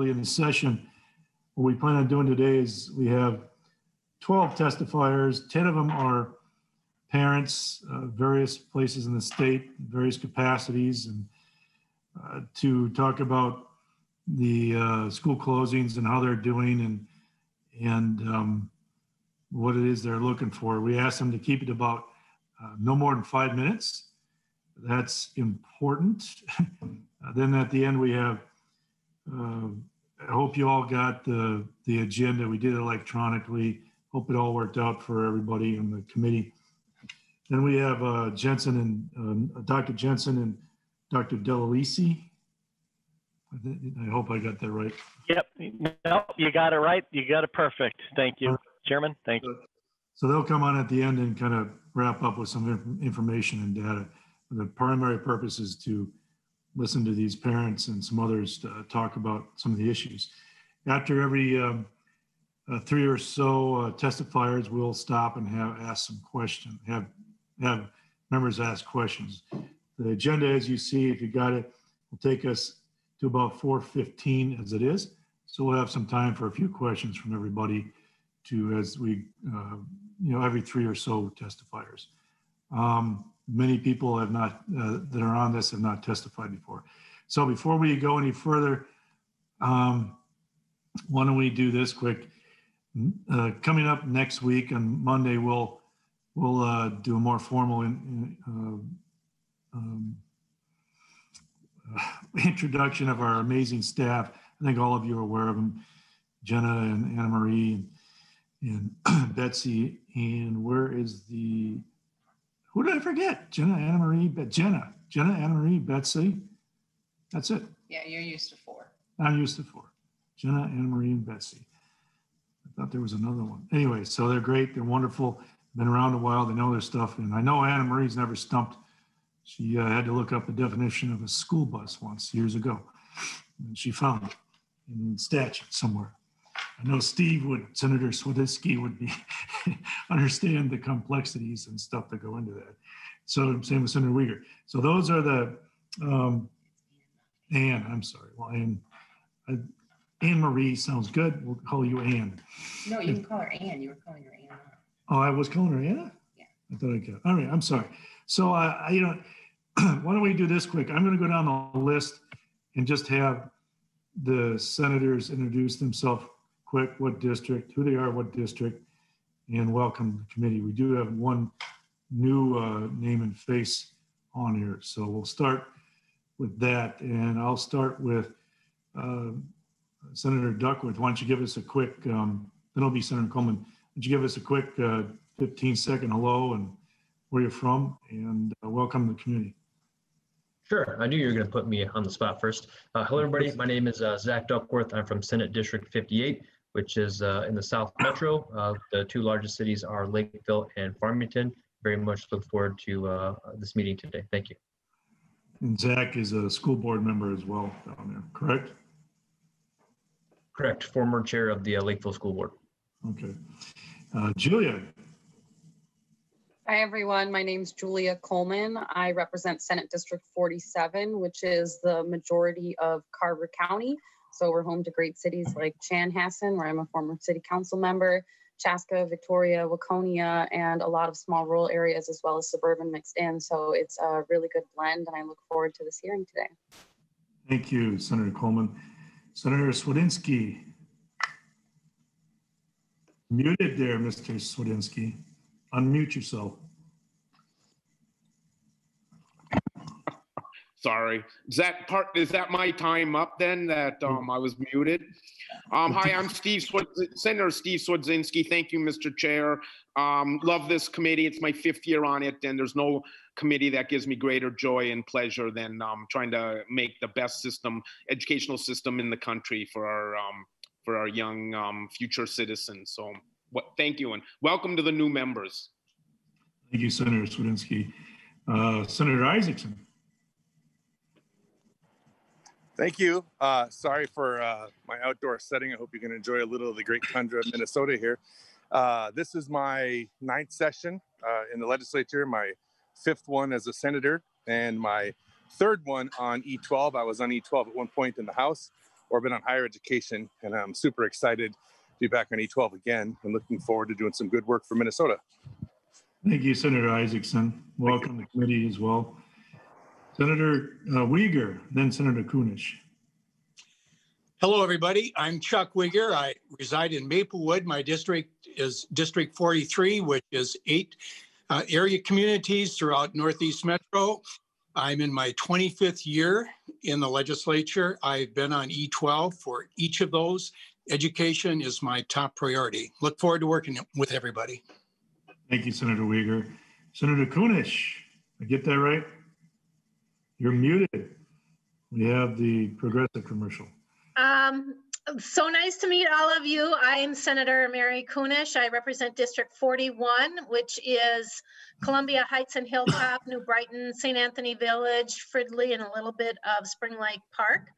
early in the session. What we plan on doing today is we have 12 testifiers. 10 of them are parents, uh, various places in the state, various capacities, and uh, to talk about the uh, school closings and how they're doing and and um, what it is they're looking for. We asked them to keep it about uh, no more than five minutes. That's important. Uh, then at the end we have. I hope you all got the the agenda. We did it electronically. Hope it all worked out for everybody in the committee. Then we have uh, Jensen and uh, Dr. Jensen and Dr. Delalisi. I, hope I got that right. Yep. No, you got it right. You got it perfect. Thank you, Chairman. Thank you. So they'll come on at the end and kind of wrap up with some inf- information and data. The primary purpose is to listen to these parents and some others to uh, talk about some of the issues. After every um, uh, three or so uh, testifiers, we'll stop and have, ask some questions, have, have members ask questions. The agenda, as you see, if you got it, will take us to about 4:15 as it is. So we'll have some time for a few questions from everybody to, as we, uh, you know, every three or so testifiers. Um, Many people have not, uh, that are on this have not testified before. So before we go any further, um, why don't we do this quick? Uh, Coming up next week on Monday, we'll, we'll uh, do a more formal in- uh, um, introduction of our amazing staff. I think all of you are aware of them, Jenna and Anna Marie and Betsy. And where is the, who did I forget? Jenna, Anna Marie, but Jenna, Jenna, Anna Marie, Betsy. That's it. Yeah, you're used to four. I'm used to four. Jenna, Anna Marie, and Betsy. I thought there was another one. Anyway, so they're great. They're wonderful. Been around a while. They know their stuff. And I know Anna Marie's never stumped. She uh, had to look up the definition of a school bus once years ago. And she found it in statute somewhere. I know Steve would, Senator Cwodzinski would be, understand the complexities and stuff that go into that. So same with Senator Wiger. So those are the, um, Ann, I'm sorry, well, Ann, uh, Anne Marie sounds good. We'll call you Ann. No, you can call her Ann. You were calling her Anna. Oh, I was calling her Anna? Yeah. I thought I could. All right, I'm sorry. So, uh, I, you know, why don't we do this quick? I'm going to go down the list and just have the senators introduce themselves quick, what district, who they are, what district, and welcome the committee. We do have one new uh, name and face on here. So we'll start with that. And I'll start with uh, Senator Duckworth. Why don't you give us a quick, um, then it'll be Senator Coleman. Why don't you give us a quick uh, 15 second hello and where you're from and uh, welcome to the community. Sure. I knew you were going to put me on the spot first. Uh, hello, everybody. My name is uh, Zach Duckworth. I'm from Senate District 58, which is uh, in the South Metro. Uh, the two largest cities are Lakeville and Farmington. Very much look forward to uh, this meeting today. Thank you. And Zach is a school board member as well down there, correct? Correct. Former chair of the uh, Lakeville School Board. Okay. Uh, Julia, Hi, everyone. My name is Julia Coleman. I represent Senate District 47, which is the majority of Carver County. So we're home to great cities like Chanhassen, where I'm a former city council member, Chaska, Victoria, Waconia, and a lot of small rural areas as well as suburban mixed in. So it's a really good blend, and I look forward to this hearing today. thank you, Senator Coleman. Senator Cwodzinski. Muted there, Mr. Cwodzinski. Unmute yourself. Sorry. Is that part, is that my time up then that um, I was muted? Um, hi, I'm Steve, Swed- Senator Steve Cwodzinski. Thank you, Mr. Chair. Um, love this committee. It's my fifth year on it and there's no committee that gives me greater joy and pleasure than um, trying to make the best system, educational system in the country for our, um, for our young um, future citizens. So what, thank you and welcome to the new members. Thank you, Senator Cwodzinski. Uh, Senator Isaacson. Thank you. Uh, sorry for uh, my outdoor setting. I hope you can enjoy a little of the great tundra of Minnesota here. Uh, this is my ninth session uh, in the legislature, my fifth one as a senator, and my third one on E12. I was on E12 at one point in the House. or been on higher education. And I'm super excited to be back on E12 again and looking forward to doing some good work for Minnesota. Thank you, Senator Isaacson. Welcome to the committee as well. Senator uh, Wiger, then Senator Kunesh. Hello, everybody. I'm Chuck Wiger. I reside in Maplewood. My district is District 43, which is eight uh, area communities throughout Northeast Metro. I'm in my 25th year in the legislature. I've been on E12 for each of those. Education is my top priority. Look forward to working with everybody. Thank you, Senator Wiger. Senator Kunesh, I get that right? You're muted. We have the progressive commercial. Um, so nice to meet all of you. I'm Senator Mary Kunesh. I represent District 41, which is Columbia Heights and Hilltop, New Brighton, St. Anthony Village, Fridley, and a little bit of Spring Lake Park.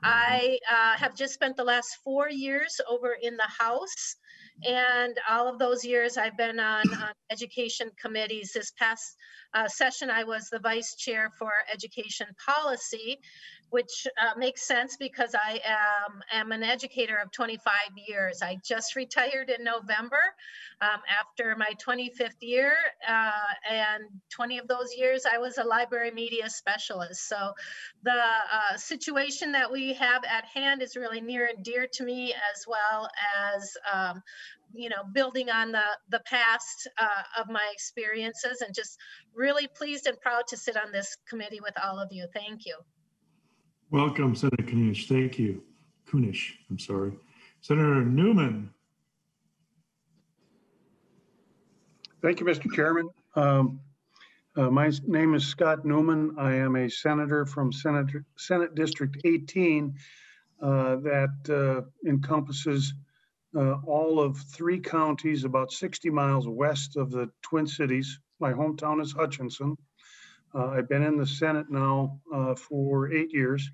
I uh, have just spent the last four years over in the House. And all of those years I've been on, on education committees. This past uh, session, I was the vice chair for education policy, which uh, makes sense because I am, am an educator of 25 years. I just retired in November um, after my 25th year, uh, and 20 of those years I was a library media specialist. So the uh, situation that we have at hand is really near and dear to me, as well as um, you know, building on the the past uh, of my experiences, and just really pleased and proud to sit on this committee with all of you. Thank you. Welcome, Senator Kunesh. Thank you. Kunesh, I'm sorry. Senator Newman. Thank you, Mr. Chairman. Um, uh, my name is Scott Newman. I am a senator from Senate, Senate District 18 uh, that uh, encompasses uh, all of three counties about 60 miles west of the Twin Cities. My hometown is Hutchinson. Uh, I've been in the Senate now uh, for eight years.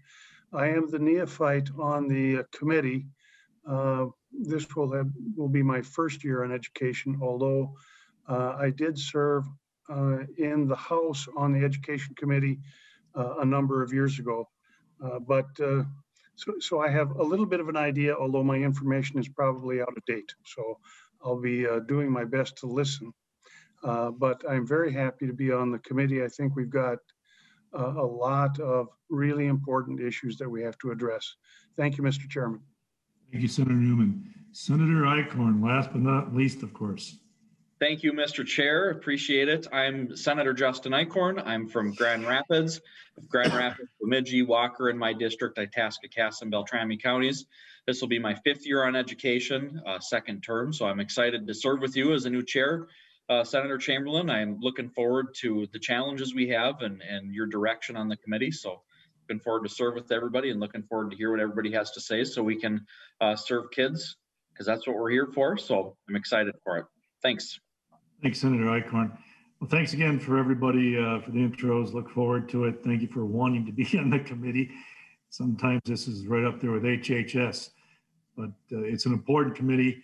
I am the neophyte on the committee. this will have will be my first year on education, although I did serve uh, in the House on the Education Committee uh, a number of years ago. Uh, but so, so I have a little bit of an idea, although my information is probably out of date. So I'll be doing my best to listen. But I'm very happy to be on the committee. I think we've got a lot of really important issues that we have to address. Thank you, Mr. Chairman. Thank you, Senator Newman. Senator Eichhorn, last but not least, of course. Thank you, Mr. Chair. Appreciate it. I'm Senator Justin Eichhorn. I'm from Grand Rapids. Grand Rapids, Bemidji, Walker in my district, Itasca, Cass, and Beltrami counties. This will be my fifth year on education, uh, second term. So I'm excited to serve with you as a new chair, uh, Senator Chamberlain. I'm looking forward to the challenges we have and, and your direction on the committee. So looking forward to serve with everybody and looking forward to hear what everybody has to say so we can uh, serve kids because that's what we're here for. So I'm excited for it. Thanks. Thanks, Senator Eichhorn. Well, thanks again for everybody uh, for the intros. Look forward to it. Thank you for wanting to be on the committee. Sometimes this is right up there with HHS, but uh, it's an important committee.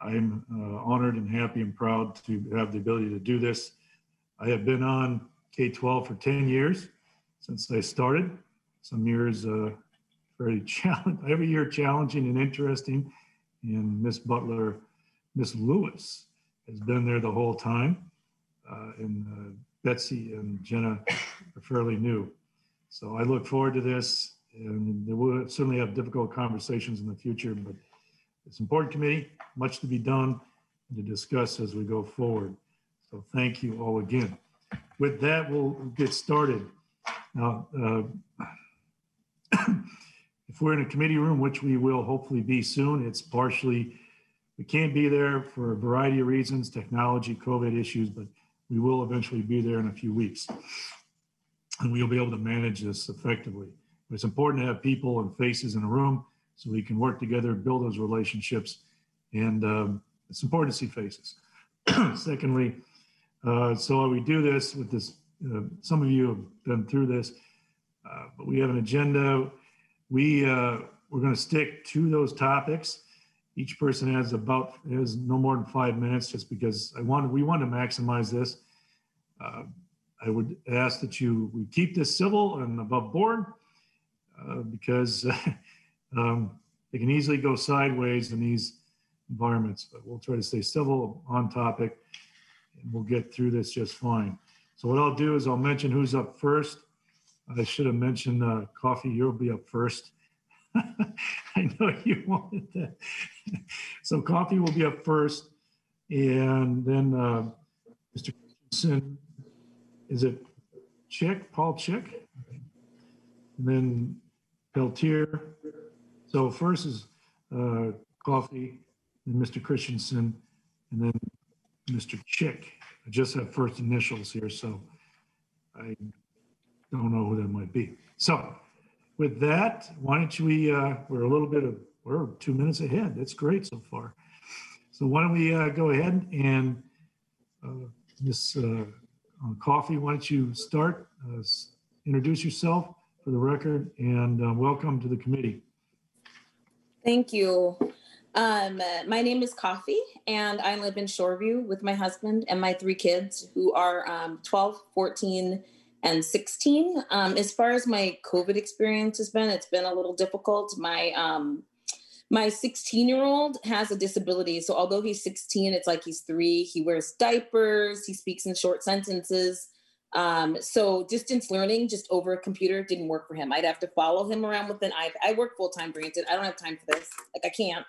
I'm uh, honored and happy and proud to have the ability to do this. I have been on K-12 for 10 years since I started. Some years uh, very challenging, every year challenging and interesting. And Miss Butler, Miss Lewis, has been there the whole time. Uh, and uh, Betsy and Jenna are fairly new. So I look forward to this and we'll certainly have difficult conversations in the future, but it's an important committee, much to be done and to discuss as we go forward. So thank you all again. With that, we'll get started. Now, uh, if we're in a committee room, which we will hopefully be soon, it's partially we can't be there for a variety of reasons, technology, COVID issues, but we will eventually be there in a few weeks. And we'll be able to manage this effectively. But it's important to have people and faces in a room so we can work together, build those relationships, and um, it's important to see faces. Secondly, uh, so we do this with this, uh, some of you have been through this, uh, but we have an agenda. We, uh, we're going to stick to those topics each person has about has no more than five minutes, just because I want we want to maximize this. Uh, I would ask that you we keep this civil and above board, uh, because um, it can easily go sideways in these environments, but we'll try to stay civil on topic and we'll get through this just fine. So what I'll do is I'll mention who's up first. I should have mentioned uh, Coffee, you'll be up first. I know you wanted that. So Coffee will be up first. And then uh, Mr. Christensen, is it Chick, Paul Chick? And then Peltier. So first is uh, Coffee, then Mr. Christensen, and then Mr. Chick. I just have first initials here, so I don't know who that might be. So with that, why don't we, uh, we're a little bit of, we're two minutes ahead. That's great so far. So why don't we uh, go ahead and uh, Ms. uh, Coffee, why don't you start? uh, Introduce yourself for the record and uh, welcome to the committee. Thank you. Um, my name is Coffee, and I live in Shoreview with my husband and my three kids who are um, 12, 14, and 16. Um, as far as my COVID experience has been, it's been a little difficult. My um, my 16 year old has a disability. So although he's 16, it's like he's three. He wears diapers, he speaks in short sentences. Um, so distance learning just over a computer didn't work for him. I'd have to follow him around with an iPad. I work full time, granted. I don't have time for this. Like I can't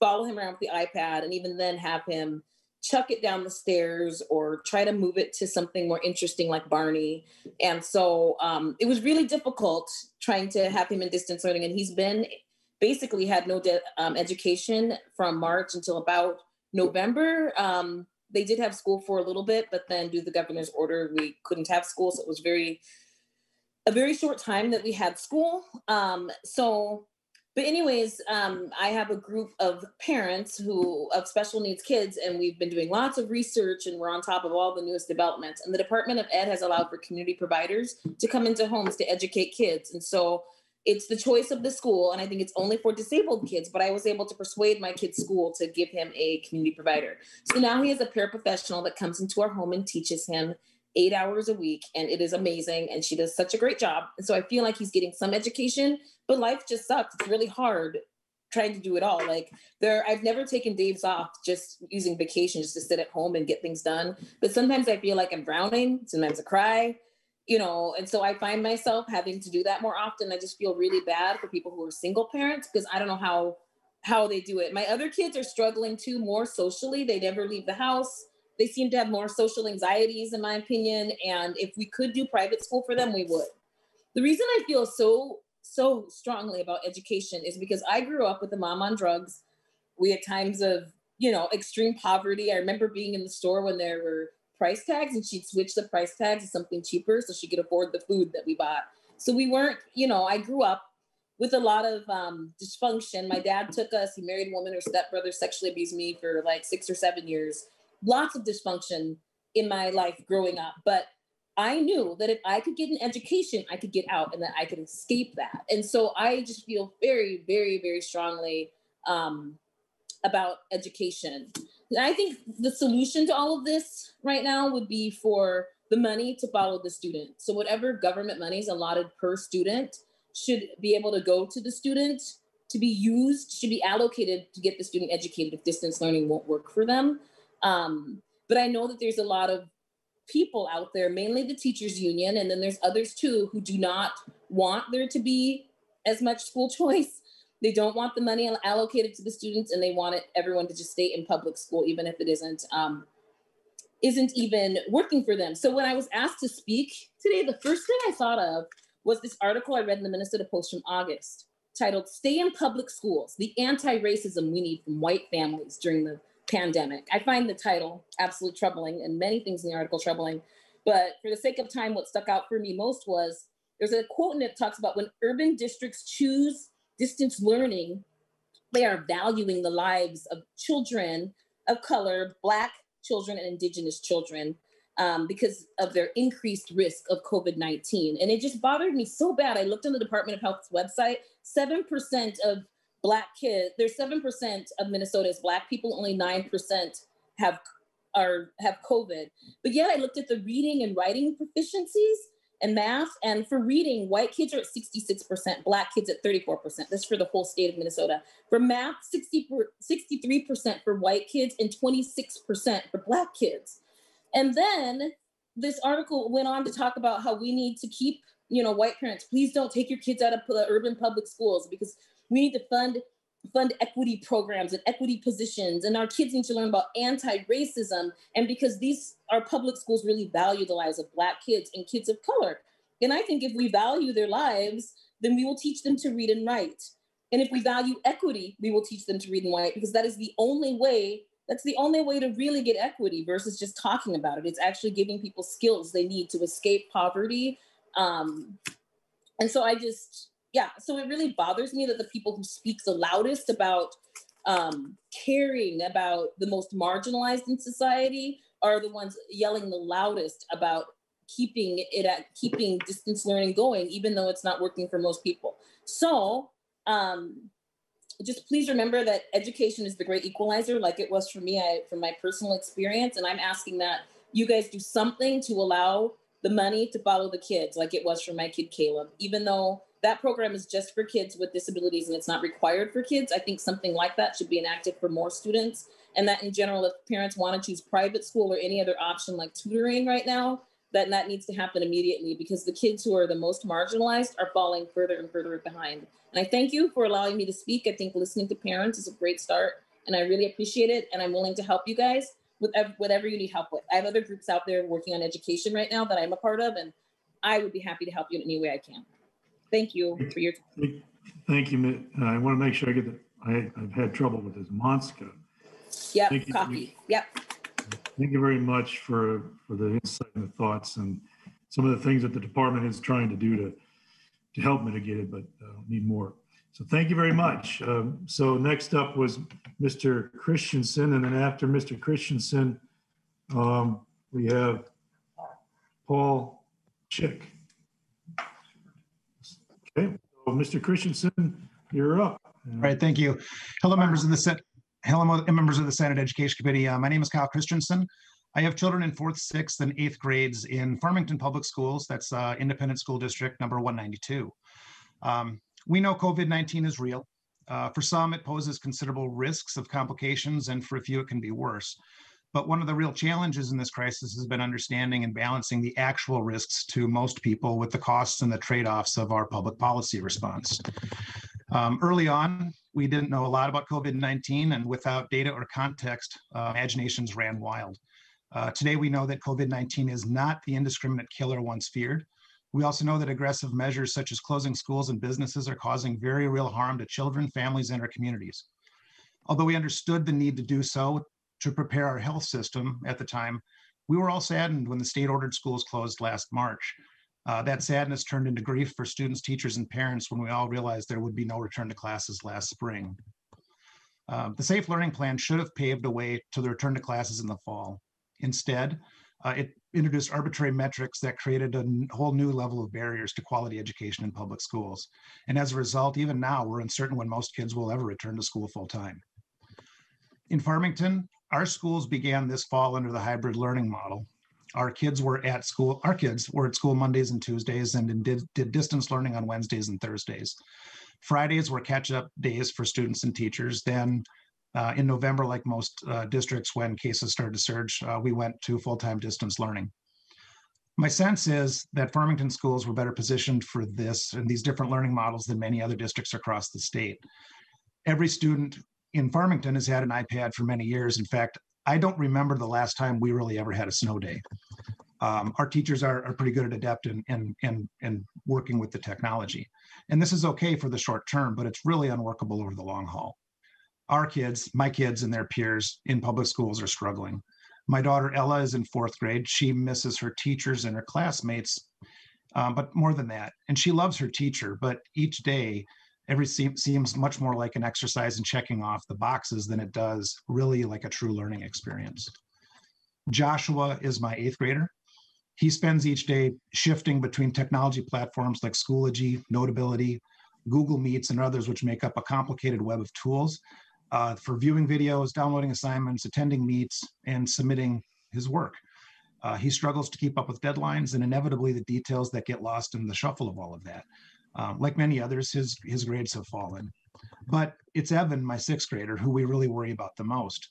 follow him around with the iPad and even then have him chuck it down the stairs or try to move it to something more interesting like Barney. And so um, it was really difficult trying to have him in distance learning. And he's been basically had no de- um, education from March until about November. Um, they did have school for a little bit, but then due to the governor's order, we couldn't have school. So it was very, a very short time that we had school. Um, so, but anyways, um, I have a group of parents who of special needs kids, and we've been doing lots of research, and we're on top of all the newest developments. And the Department of Ed has allowed for community providers to come into homes to educate kids, and so it's the choice of the school and i think it's only for disabled kids but i was able to persuade my kid's school to give him a community provider. So now he has a paraprofessional that comes into our home and teaches him eight hours a week and it is amazing and she does such a great job. And so i feel like he's getting some education but life just sucks. It's really hard trying to do it all. Like there i've never taken days off just using vacation just to sit at home and get things done. But sometimes i feel like i'm drowning sometimes i cry you know and so i find myself having to do that more often. I just feel really bad for people who are single parents because i don't know how how they do it. My other kids are struggling too more socially. They never leave the house. They seem to have more social anxieties in my opinion and if we could do private school for them we would. The reason i feel so so strongly about education is because i grew up with a mom on drugs. We had times of you know extreme poverty. I remember being in the store when there were price tags and she'd switch the price tags to something cheaper so she could afford the food that we bought. So we weren't, you know, I grew up with a lot of um, dysfunction. My dad took us, he married a woman, her stepbrother sexually abused me for like six or seven years. Lots of dysfunction in my life growing up. But I knew that if I could get an education, I could get out and that I could escape that. And so I just feel very, very, very strongly um, about education. I think the solution to all of this right now would be for the money to follow the student. So whatever government money is allotted per student should be able to go to the student to be used, should be allocated to get the student educated if distance learning won't work for them. Um, but I know that there's a lot of people out there, mainly the teachers union, and then there's others too who do not want there to be as much school choice they don't want the money allocated to the students and they want it everyone to just stay in public school even if it isn't um, isn't even working for them. So when i was asked to speak today the first thing i thought of was this article i read in the minnesota post from august titled stay in public schools the anti-racism we need from white families during the pandemic. I find the title absolutely troubling and many things in the article troubling but for the sake of time what stuck out for me most was there's a quote in it that talks about when urban districts choose distance learning, they are valuing the lives of children of color, Black children, and Indigenous children um, because of their increased risk of COVID 19. And it just bothered me so bad. I looked on the Department of Health's website 7% of Black kids, there's 7% of Minnesota's Black people, only 9% have are have COVID. But yet I looked at the reading and writing proficiencies and math. And for reading, white kids are at 66%, black kids at 34%. This is for the whole state of Minnesota. For math, 60, 63% for white kids and 26% for black kids. And then this article went on to talk about how we need to keep, you know, white parents, please don't take your kids out of urban public schools because we need to fund fund equity programs and equity positions and our kids need to learn about anti-racism. And because these our public schools really value the lives of black kids and kids of color. And i think if we value their lives then we will teach them to read and write. And if we value equity we will teach them to read and write because that is the only way that's the only way to really get equity versus just talking about it. It's actually giving people skills they need to escape poverty. Um, and so i just yeah, so it really bothers me that the people who speak the loudest about um, caring about the most marginalized in society are the ones yelling the loudest about keeping it at keeping distance learning going, even though it's not working for most people. So um, just please remember that education is the great equalizer, like it was for me, I, from my personal experience. And I'm asking that you guys do something to allow the money to follow the kids, like it was for my kid Caleb, even though that program is just for kids with disabilities and it's not required for kids. I think something like that should be enacted for more students. And that in general, if parents want to choose private school or any other option like tutoring right now, then that needs to happen immediately because the kids who are the most marginalized are falling further and further behind. And I thank you for allowing me to speak. I think listening to parents is a great start and I really appreciate it. And I'm willing to help you guys with whatever you need help with. I have other groups out there working on education right now that I'm a part of, and I would be happy to help you in any way I can. Thank you for your time. Thank you. I want to make sure I get the, I, I've had trouble with this Monska. Yep, Thank you. copy. Yep. Thank you very much for, for the insight and the thoughts and some of the things that the department is trying to do to, to help mitigate it, but uh, need more. So thank you very much. Um, so next up was Mr. Christensen, and then after Mr. Christensen, um, we have Paul Chick. Okay, Mr. Christensen, you're up. All right, thank you. Hello, members of the Senate. Hello, members of the Senate Education Committee. Uh, my name is Kyle Christensen. I have children in fourth, sixth, and eighth grades in Farmington Public Schools. That's uh, Independent School District number 192. Um, we know COVID-19 is real. Uh, for some, it poses considerable risks of complications, and for a few, it can be worse. But one of the real challenges in this crisis has been understanding and balancing the actual risks to most people with the costs and the trade-offs of our public policy response. Um, early on, we didn't know a lot about COVID-19 and without data or context, uh, imaginations ran wild. Uh, today, we know that COVID-19 is not the indiscriminate killer once feared. We also know that aggressive measures such as closing schools and businesses are causing very real harm to children, families, and our communities. Although we understood the need to do so, to prepare our health system at the time, we were all saddened when the state ordered schools closed last March. Uh, that sadness turned into grief for students, teachers, and parents when we all realized there would be no return to classes last spring. Uh, the Safe Learning Plan should have paved a way to the return to classes in the fall. Instead, uh, it introduced arbitrary metrics that created a whole new level of barriers to quality education in public schools. And as a result, even now, we're uncertain when most kids will ever return to school full time. In Farmington, our schools began this fall under the hybrid learning model. Our kids were at school, our kids were at school Mondays and Tuesdays and did, did distance learning on Wednesdays and Thursdays. Fridays were catch up days for students and teachers. Then uh, in November, like most uh, districts, when cases started to surge, uh, we went to full time distance learning. My sense is that Farmington schools were better positioned for this and these different learning models than many other districts across the state. Every student in Farmington has had an iPad for many years. In fact, I don't remember the last time we really ever had a snow day. Um, our teachers are, are pretty good at adept and, and, and, and working with the technology. And this is okay for the short term, but it's really unworkable over the long haul. Our kids, my kids and their peers in public schools are struggling. My daughter Ella is in fourth grade. She misses her teachers and her classmates, um, but more than that. And she loves her teacher, but each day every seems much more like an exercise in checking off the boxes than it does really like a true learning experience. Joshua is my eighth grader. He spends each day shifting between technology platforms like Schoology, Notability, Google Meets, and others, which make up a complicated web of tools uh, for viewing videos, downloading assignments, attending meets, and submitting his work. Uh, he struggles to keep up with deadlines and inevitably the details that get lost in the shuffle of all of that. Um, like many others, his, his grades have fallen. But it's Evan, my sixth grader, who we really worry about the most.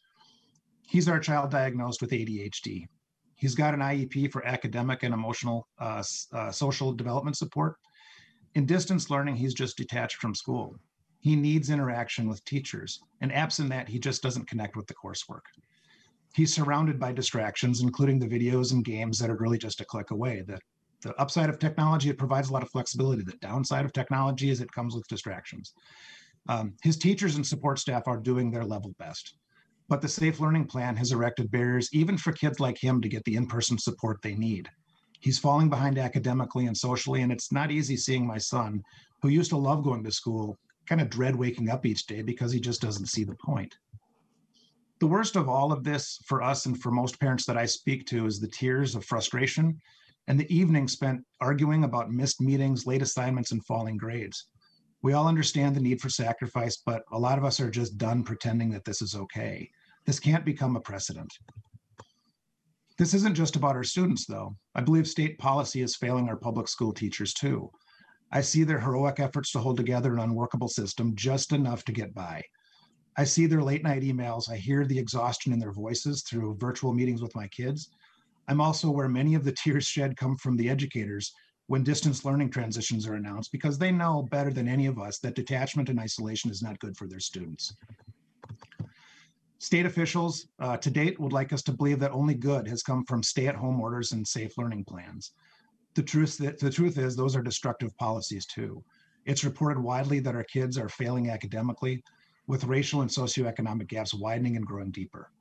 He's our child diagnosed with ADHD. He's got an IEP for academic and emotional uh, uh, social development support. In distance learning, he's just detached from school. He needs interaction with teachers, and absent that, he just doesn't connect with the coursework. He's surrounded by distractions, including the videos and games that are really just a click away. The, the upside of technology, it provides a lot of flexibility. The downside of technology is it comes with distractions. Um, his teachers and support staff are doing their level best, but the Safe Learning Plan has erected barriers even for kids like him to get the in-person support they need. He's falling behind academically and socially, and it's not easy seeing my son, who used to love going to school, kind of dread waking up each day because he just doesn't see the point. The worst of all of this for us and for most parents that I speak to is the tears of frustration and the evening spent arguing about missed meetings, late assignments, and falling grades. We all understand the need for sacrifice, but a lot of us are just done pretending that this is okay. This can't become a precedent. This isn't just about our students, though. I believe state policy is failing our public school teachers, too. I see their heroic efforts to hold together an unworkable system just enough to get by. I see their late night emails. I hear the exhaustion in their voices through virtual meetings with my kids. I'm also where many of the tears shed come from the educators when distance learning transitions are announced because they know better than any of us that detachment and isolation is not good for their students. State officials uh, to date would like us to believe that only good has come from stay-at-home orders and safe learning plans. The truth, that, the truth is those are destructive policies too. It's reported widely that our kids are failing academically with racial and socioeconomic gaps widening and growing deeper.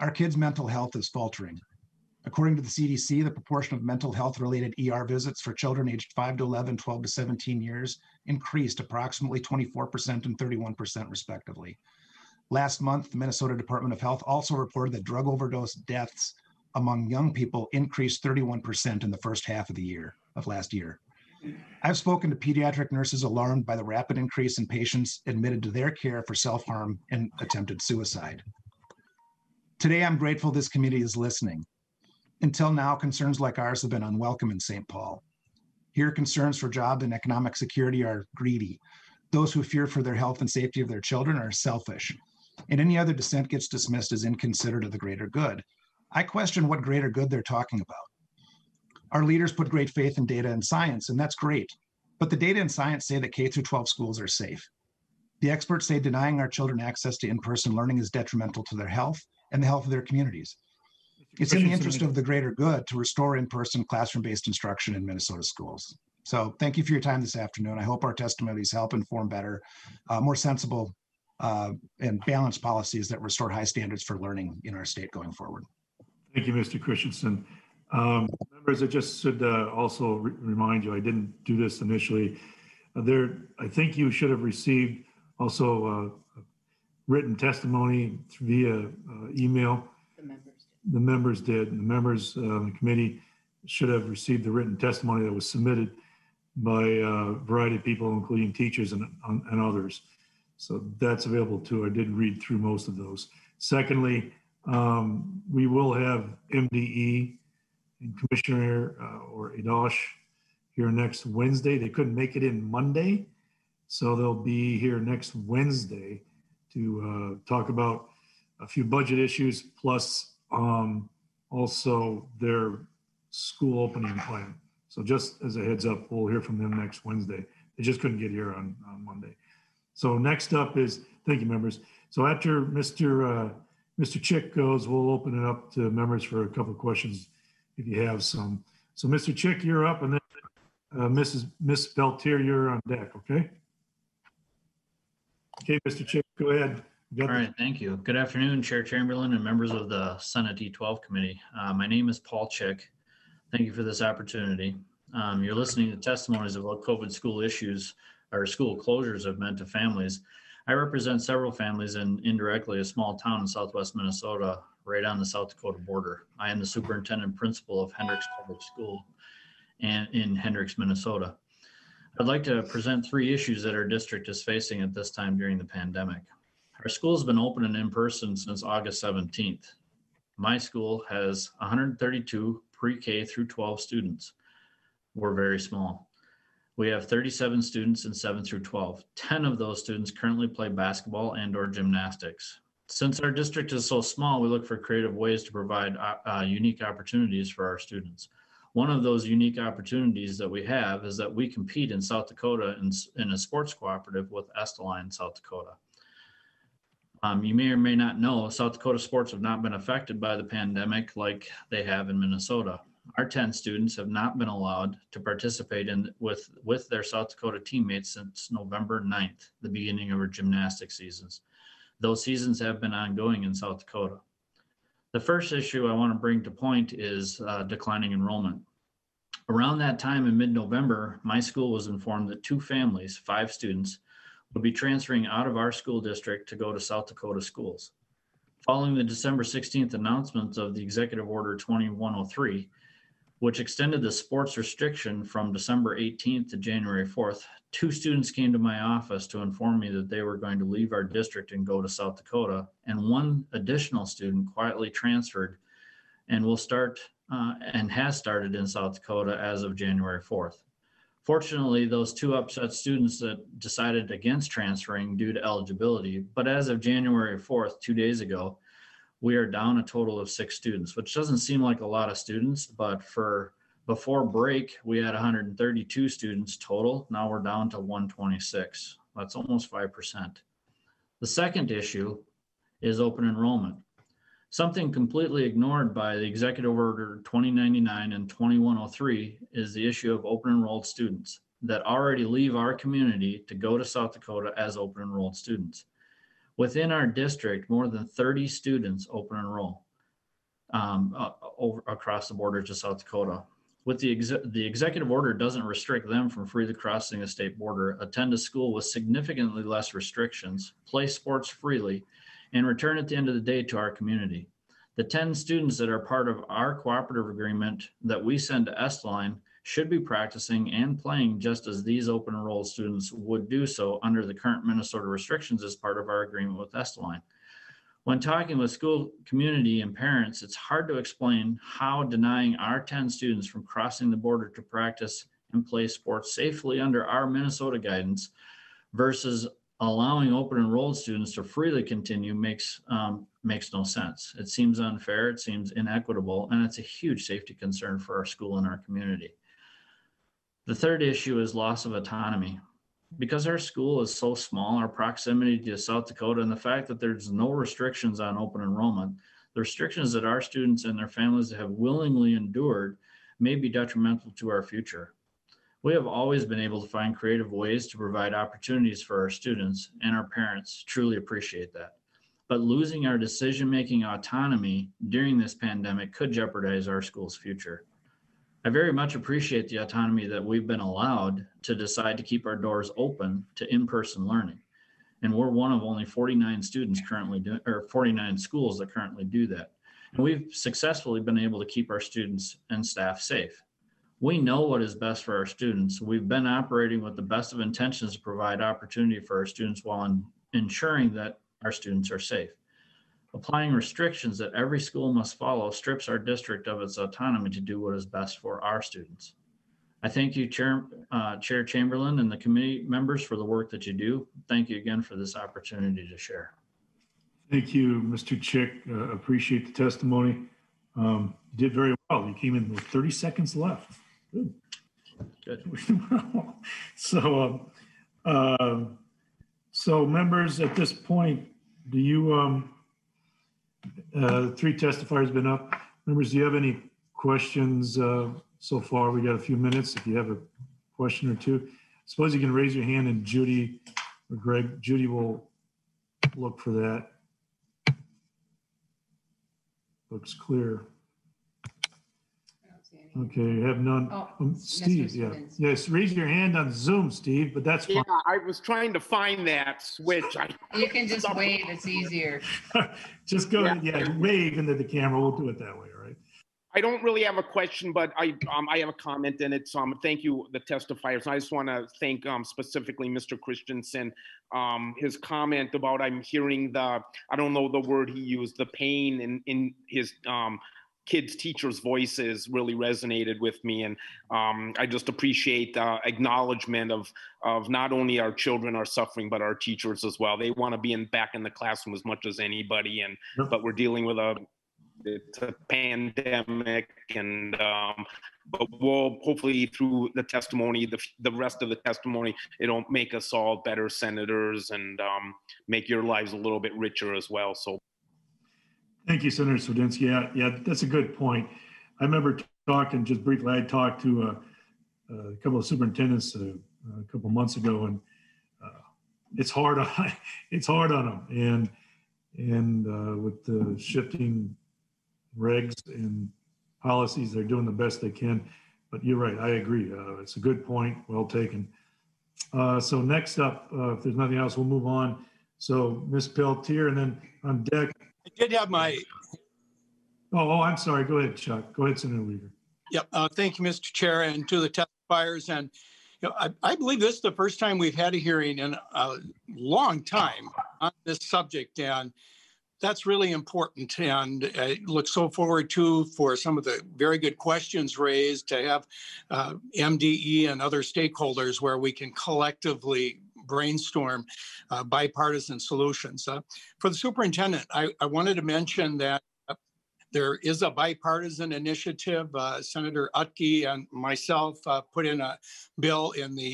Our kids' mental health is faltering. According to the CDC, the proportion of mental health related ER visits for children aged 5 to 11, 12 to 17 years increased approximately 24% and 31% respectively. Last month, the Minnesota Department of Health also reported that drug overdose deaths among young people increased 31% in the first half of the year of last year. I've spoken to pediatric nurses alarmed by the rapid increase in patients admitted to their care for self harm and attempted suicide. Today, I'm grateful this community is listening. Until now, concerns like ours have been unwelcome in St. Paul. Here, concerns for job and economic security are greedy. Those who fear for their health and safety of their children are selfish. And any other dissent gets dismissed as inconsiderate of the greater good. I question what greater good they're talking about. Our leaders put great faith in data and science, and that's great. But the data and science say that K through 12 schools are safe. The experts say denying our children access to in-person learning is detrimental to their health and the health of their communities. It's in the interest of the greater good to restore in-person classroom-based instruction in Minnesota schools. So thank you for your time this afternoon. I hope our testimonies help inform better, uh, more sensible uh, and balanced policies that restore high standards for learning in our state going forward. Thank you, Mr. Christensen. Um, Members, I just should uh, also re- remind you, I didn't do this initially. Uh, There, I think you should have received also uh, written testimony via uh, email. The members. Did. The members, uh, the committee should have received the written testimony that was submitted by a variety of people, including teachers and, and others. So that's available too. I did read through most of those. Secondly, um, we will have MDE and Commissioner uh, or Adosh here next Wednesday. They couldn't make it in Monday, so they'll be here next Wednesday to uh, talk about a few budget issues plus um, also their school opening plan. So just as a heads up, we'll hear from them next Wednesday. They just couldn't get here on, on Monday. So next up is, thank you, members. So after Mr. Uh, Mr. Chick goes, we'll open it up to members for a couple of questions if you have some. So Mr. Chick, you're up and then uh, Mrs. Miss Beltier, you're on deck, okay? Okay, Mr. Chick, go ahead. All right, thank you. Good afternoon, Chair Chamberlain and members of the Senate E12 Committee. Uh, My name is Paul Chick. Thank you for this opportunity. Um, You're listening to testimonies of what COVID school issues or school closures have meant to families. I represent several families and indirectly a small town in southwest Minnesota, right on the South Dakota border. I am the superintendent principal of Hendricks Public School and in Hendricks, Minnesota. I'd like to present three issues that our district is facing at this time during the pandemic. Our school's been open and in person since August 17th. My school has 132 pre-K through 12 students. We're very small. We have 37 students in 7 through 12. 10 of those students currently play basketball and or gymnastics. Since our district is so small, we look for creative ways to provide uh, uh, unique opportunities for our students. One of those unique opportunities that we have is that we compete in South Dakota in, in a sports cooperative with Estelline, South Dakota. Um, you may or may not know, South Dakota sports have not been affected by the pandemic like they have in Minnesota. Our 10 students have not been allowed to participate in with, with their South Dakota teammates since November 9th, the beginning of our gymnastics seasons. Those seasons have been ongoing in South Dakota. The first issue I want to bring to point is uh, declining enrollment. Around that time in mid-November, my school was informed that two families, five students, would be transferring out of our school district to go to South Dakota schools. Following the December 16th announcement of the Executive Order 2103, which extended the sports restriction from December 18th to January 4th, two students came to my office to inform me that they were going to leave our district and go to South Dakota. And one additional student quietly transferred and will start uh, and has started in South Dakota as of January 4th. Fortunately, those two upset students that decided against transferring due to eligibility, but as of January 4th, two days ago, we are down a total of six students, which doesn't seem like a lot of students, but for before break, we had 132 students total. Now we're down to 126. That's almost 5%. The second issue is open enrollment. Something completely ignored by the Executive Order 2099 and 2103 is the issue of open enrolled students that already leave our community to go to South Dakota as open enrolled students. Within our district, more than 30 students open enroll um, uh, over across the border to South Dakota. With the exe- the executive order doesn't restrict them from freely crossing the state border, attend a school with significantly less restrictions, play sports freely, and return at the end of the day to our community. The 10 students that are part of our cooperative agreement that we send to Estelline should be practicing and playing just as these open enrolled students would do so under the current Minnesota restrictions as part of our agreement with Estelline. When talking with school community and parents, it's hard to explain how denying our 10 students from crossing the border to practice and play sports safely under our Minnesota guidance versus allowing open enrolled students to freely continue makes um, makes no sense. It seems unfair, it seems inequitable, and it's a huge safety concern for our school and our community. The third issue is loss of autonomy. Because our school is so small, our proximity to South Dakota, and the fact that there's no restrictions on open enrollment, the restrictions that our students and their families have willingly endured may be detrimental to our future. We have always been able to find creative ways to provide opportunities for our students, and our parents truly appreciate that. But losing our decision-making autonomy during this pandemic could jeopardize our school's future. I very much appreciate the autonomy that we've been allowed to decide to keep our doors open to in-person learning. And we're one of only 49 students currently doing, or 49 schools that currently do that. And we've successfully been able to keep our students and staff safe. We know what is best for our students. We've been operating with the best of intentions to provide opportunity for our students while en- ensuring that our students are safe. Applying restrictions that every school must follow strips our district of its autonomy to do what is best for our students. I thank you, Chair, uh, Chair Chamberlain and the committee members for the work that you do. Thank you again for this opportunity to share. Thank you, Mr. Chick. Uh, Appreciate the testimony. Um, you Did very well. You came in with 30 seconds left. Good. Good. So, uh, so members, at this point, do you, um, uh, three testifiers been up. Members, do you have any questions uh, so far? We got a few minutes. If you have a question or two, suppose you can raise your hand and Judy or Greg, Judy will look for that. Looks clear. I don't see any. Okay, you have none. Oh, Um, Mr. Steve, yeah. Cwodzinski. Yes, raise your hand on Zoom, Steve, but that's Yeah, fine. I was trying to find that switch. I, You can just wave, it's easier. Just go, Yeah. yeah, wave into the camera. We'll do it that way, all right? I don't really have a question, but I, um, I have a comment and it's, um, thank you, the testifiers. I just want to thank, um, specifically Mr. Christensen. Um, his comment about I'm hearing the, I don't know the word he used, the pain in, in his, um, kids' teachers' voices really resonated with me. And, um, I just appreciate the acknowledgement of, of not only our children are suffering, but our teachers as well. They want to be in, back in the classroom as much as anybody. And, Yep. but we're dealing with a, it's a pandemic and um but we'll hopefully through the testimony the the rest of the testimony it'll make us all better senators and um make your lives a little bit richer as well so Thank you, Senator Cwodzinski. Yeah, yeah, that's a good point. I remember talking, just briefly, I talked to a, a couple of superintendents uh, a couple months ago and uh, it's hard on, it's hard on them. And, and uh, with the shifting regs and policies, they're doing the best they can. But you're right, I agree. Uh, It's a good point, well taken. Uh, So next up, uh, if there's nothing else, we'll move on. So Ms. Peltier and then on deck, did have my, Oh, oh, I'm sorry. Go ahead, Chuck. Go ahead, Senator Wiger. Yep, uh, thank you, Mr. Chair, and to the testifiers. And, you know, I, I believe this is the first time we've had a hearing in a long time on this subject. And that's really important. And I look so forward to for some of the very good questions raised to have uh, MDE and other stakeholders where we can collectively brainstorm uh, bipartisan solutions. Uh, For the superintendent, I, I wanted to mention that uh, there is a bipartisan initiative. Uh, Senator Utke and myself uh, put in a bill in the,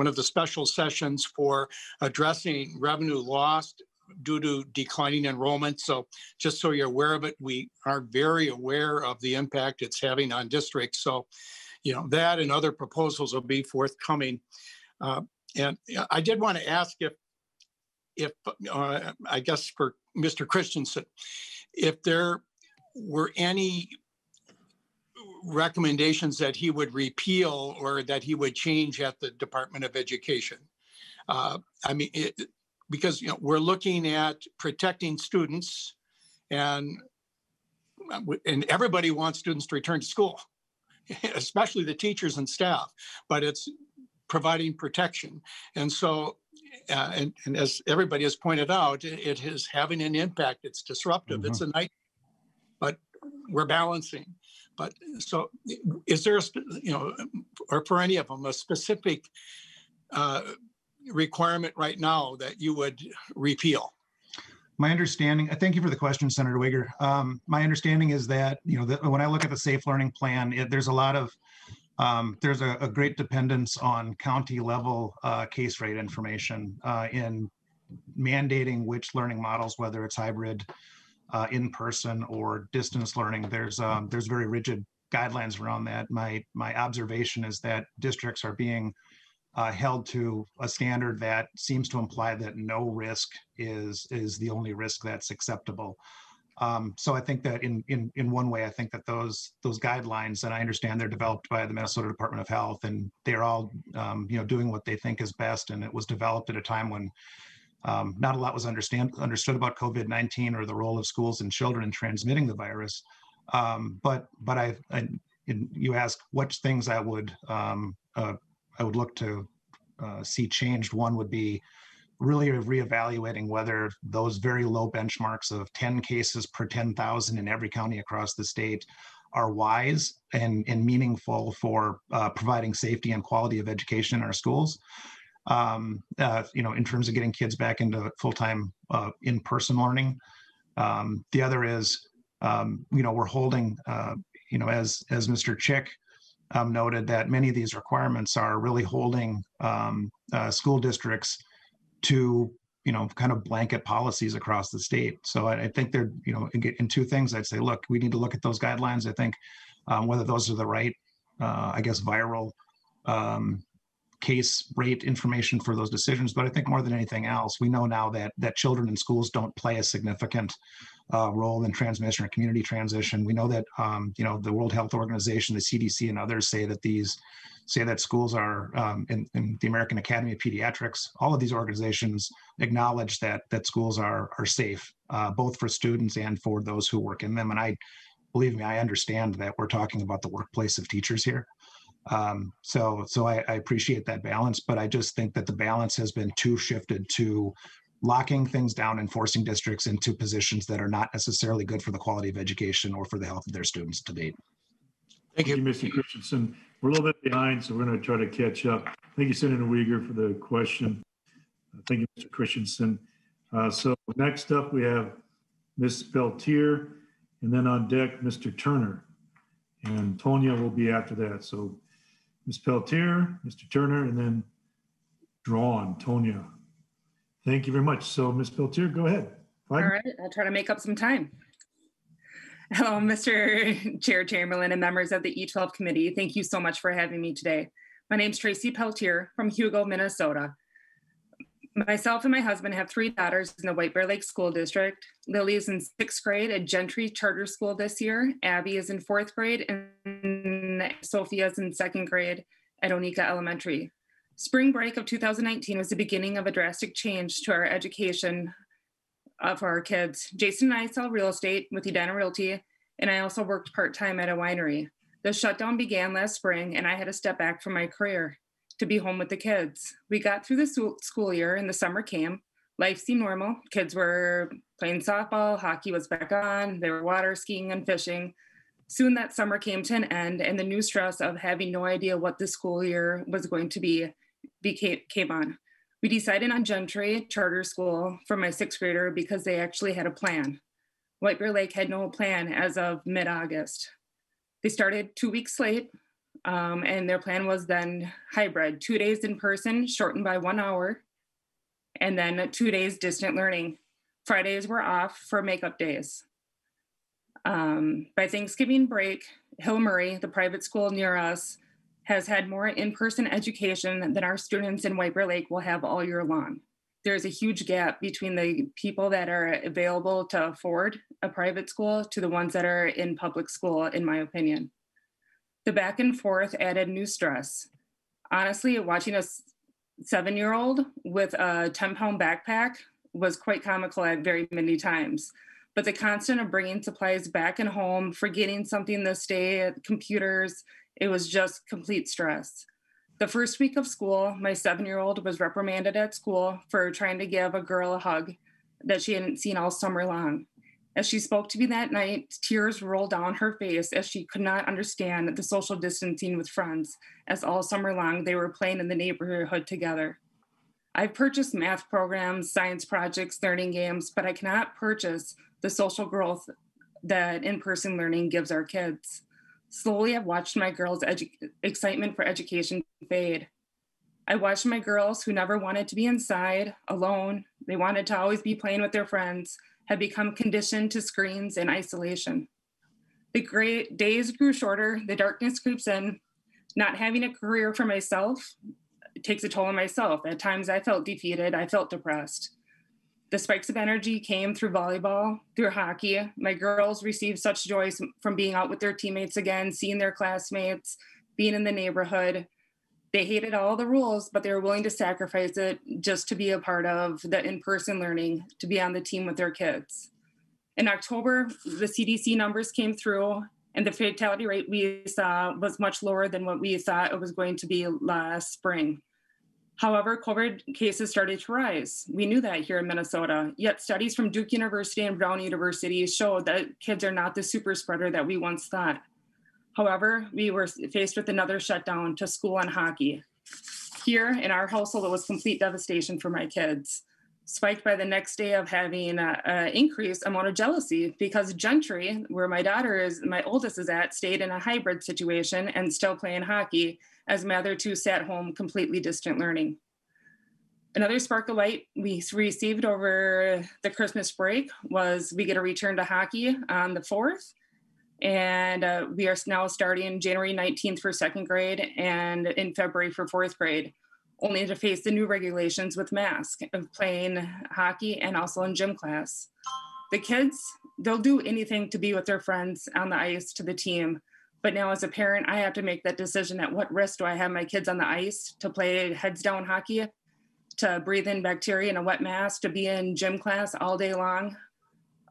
one of the special sessions for addressing revenue lost due to declining enrollment. So just so you're aware of it, we are very aware of the impact it's having on districts. So, you know, that and other proposals will be forthcoming. Uh, And I did want to ask if, if, uh, I guess for Mr. Christensen, if there were any recommendations that he would repeal or that he would change at the Department of Education. Uh, I mean, it, because, you know, we're looking at protecting students and and everybody wants students to return to school, especially the teachers and staff, but it's providing protection. And so, uh, and, and as everybody has pointed out, it- it is having an impact. It's disruptive. It's a night, but we're balancing. But so is there, a you know, or for any of them, a specific uh, requirement right now that you would repeal? My understanding, thank you for the question, Senator Wiger. Um, my understanding is that, you know, that when I look at the safe learning plan, it, there's a lot of, um, there's a, a great dependence on county level uh, case rate information uh, in mandating which learning models, whether it's hybrid, uh, in person or distance learning. There's um, there's very rigid guidelines around that. My my observation is that districts are being uh, held to a standard that seems to imply that no risk is is the only risk that's acceptable. Um, so I think that in in in one way, I think that those those guidelines, and I understand they're developed by the Minnesota Department of Health, and they're all um, you know doing what they think is best. And it was developed at a time when um, not a lot was understand understood about COVID-19 or the role of schools and children in transmitting the virus. Um, but but I, I in, you ask what things I would um, uh, I would look to uh, see changed. One would be really reevaluating whether those very low benchmarks of 10 cases per 10,000 in every county across the state are wise and, and meaningful for uh, providing safety and quality of education in our schools. Um, uh, you know, in terms of getting kids back into full-time uh, in-person learning. Um, the other is, um, you know, we're holding, uh, you know, as as Mr. Chick um, noted, that many of these requirements are really holding um, uh, school districts to, you know, kind of blanket policies across the state. So I, I think they're, you know, in, in two things, I'd say, look, we need to look at those guidelines. I think um, whether those are the right, uh, I guess, viral um, case rate information for those decisions. But I think more than anything else, we know now that that children in schools don't play a significant uh, role in transmission or community transition. We know that um, you know the World Health Organization, the CDC, and others say that these say that schools are um, in, in the American Academy of Pediatrics. All of these organizations acknowledge that that schools are are safe, uh, both for students and for those who work in them. And I believe me, I understand that we're talking about the workplace of teachers here. Um, so, so I, I appreciate that balance, but I just think that the balance has been too shifted to locking things down and forcing districts into positions that are not necessarily good for the quality of education or for the health of their students to date. Thank you, Mr. Christensen. We're a little bit behind, so we're going to try to catch up. Thank you, Senator Wiger, for the question. Thank you, Mr. Christensen. Uh, So next up, we have Ms. Peltier, and then on deck, Mr. Turner. And Tonya will be after that. So Ms. Peltier, Mr. Turner, and then drawn, Tonya. Thank you very much. So Ms. Peltier, go ahead. All right, I'll try to make up some time. Oh, Hello, Mr. Chair Chamberlain and members of the E12 committee. Thank you so much for having me today. My name is Tracy Peltier from Hugo, Minnesota. Myself and my husband have three daughters in the White Bear Lake School District. Lily is in sixth grade at Gentry Charter School this year. Abby is in fourth grade and Sophia is in second grade at Oneka Elementary. Spring break of 2019 was the beginning of a drastic change to our education uh, for our kids. Jason and I sell real estate with Edina Realty, and I also worked part time at a winery. The shutdown began last spring, and I had to step back from my career to be home with the kids. We got through the school year, and the summer came. Life seemed normal. Kids were playing softball, hockey was back on, they were water skiing and fishing. Soon that summer came to an end, and the new stress of having no idea what the school year was going to be became came on. We decided on Gentry Charter School for my sixth grader because they actually had a plan. White Bear Lake had no plan as of mid August. They started two weeks late, um, and their plan was then hybrid two days in person, shortened by one hour, and then two days distant learning. Fridays were off for makeup days. Um, by Thanksgiving break, Hill Murray, the private school near us, has had more in-person education than our students in Bear Lake will have all year long. There's a huge gap between the people that are available to afford a private school to the ones that are in public school, in my opinion. The back and forth added new stress. Honestly, watching a seven-year-old with a 10-pound backpack was quite comical at very many times. But the constant of bringing supplies back and home, forgetting something this day, at computers, it was just complete stress. The first week of school, my seven year old was reprimanded at school for trying to give a girl a hug that she hadn't seen all summer long. As she spoke to me that night, tears rolled down her face as she could not understand the social distancing with friends, as all summer long they were playing in the neighborhood together. I've purchased math programs, science projects, learning games, but I cannot purchase the social growth that in person learning gives our kids. Slowly, I've watched my girls' edu- excitement for education fade. I watched my girls who never wanted to be inside alone, they wanted to always be playing with their friends, had become conditioned to screens and isolation. The great days grew shorter, the darkness creeps in. Not having a career for myself takes a toll on myself. At times, I felt defeated, I felt depressed. The spikes of energy came through volleyball, through hockey. My girls received such joy from being out with their teammates again, seeing their classmates, being in the neighborhood. They hated all the rules, but they were willing to sacrifice it just to be a part of the in person learning, to be on the team with their kids. In October, the CDC numbers came through, and the fatality rate we saw was much lower than what we thought it was going to be last spring. However, COVID cases started to rise. We knew that here in Minnesota, yet studies from Duke University and Brown University showed that kids are not the super spreader that we once thought. However, we were faced with another shutdown to school and hockey. Here in our household, it was complete devastation for my kids, spiked by the next day of having an increased amount of jealousy because Gentry, where my daughter is, my oldest is at, stayed in a hybrid situation and still playing hockey as my two sat home completely distant learning. Another spark of light we received over the Christmas break was we get a return to hockey on the 4th. And uh, we are now starting January 19th for second grade and in February for fourth grade, only to face the new regulations with mask of playing hockey and also in gym class. The kids, they'll do anything to be with their friends on the ice to the team. But now, as a parent, I have to make that decision at what risk do I have my kids on the ice to play heads down hockey, to breathe in bacteria in a wet mask, to be in gym class all day long?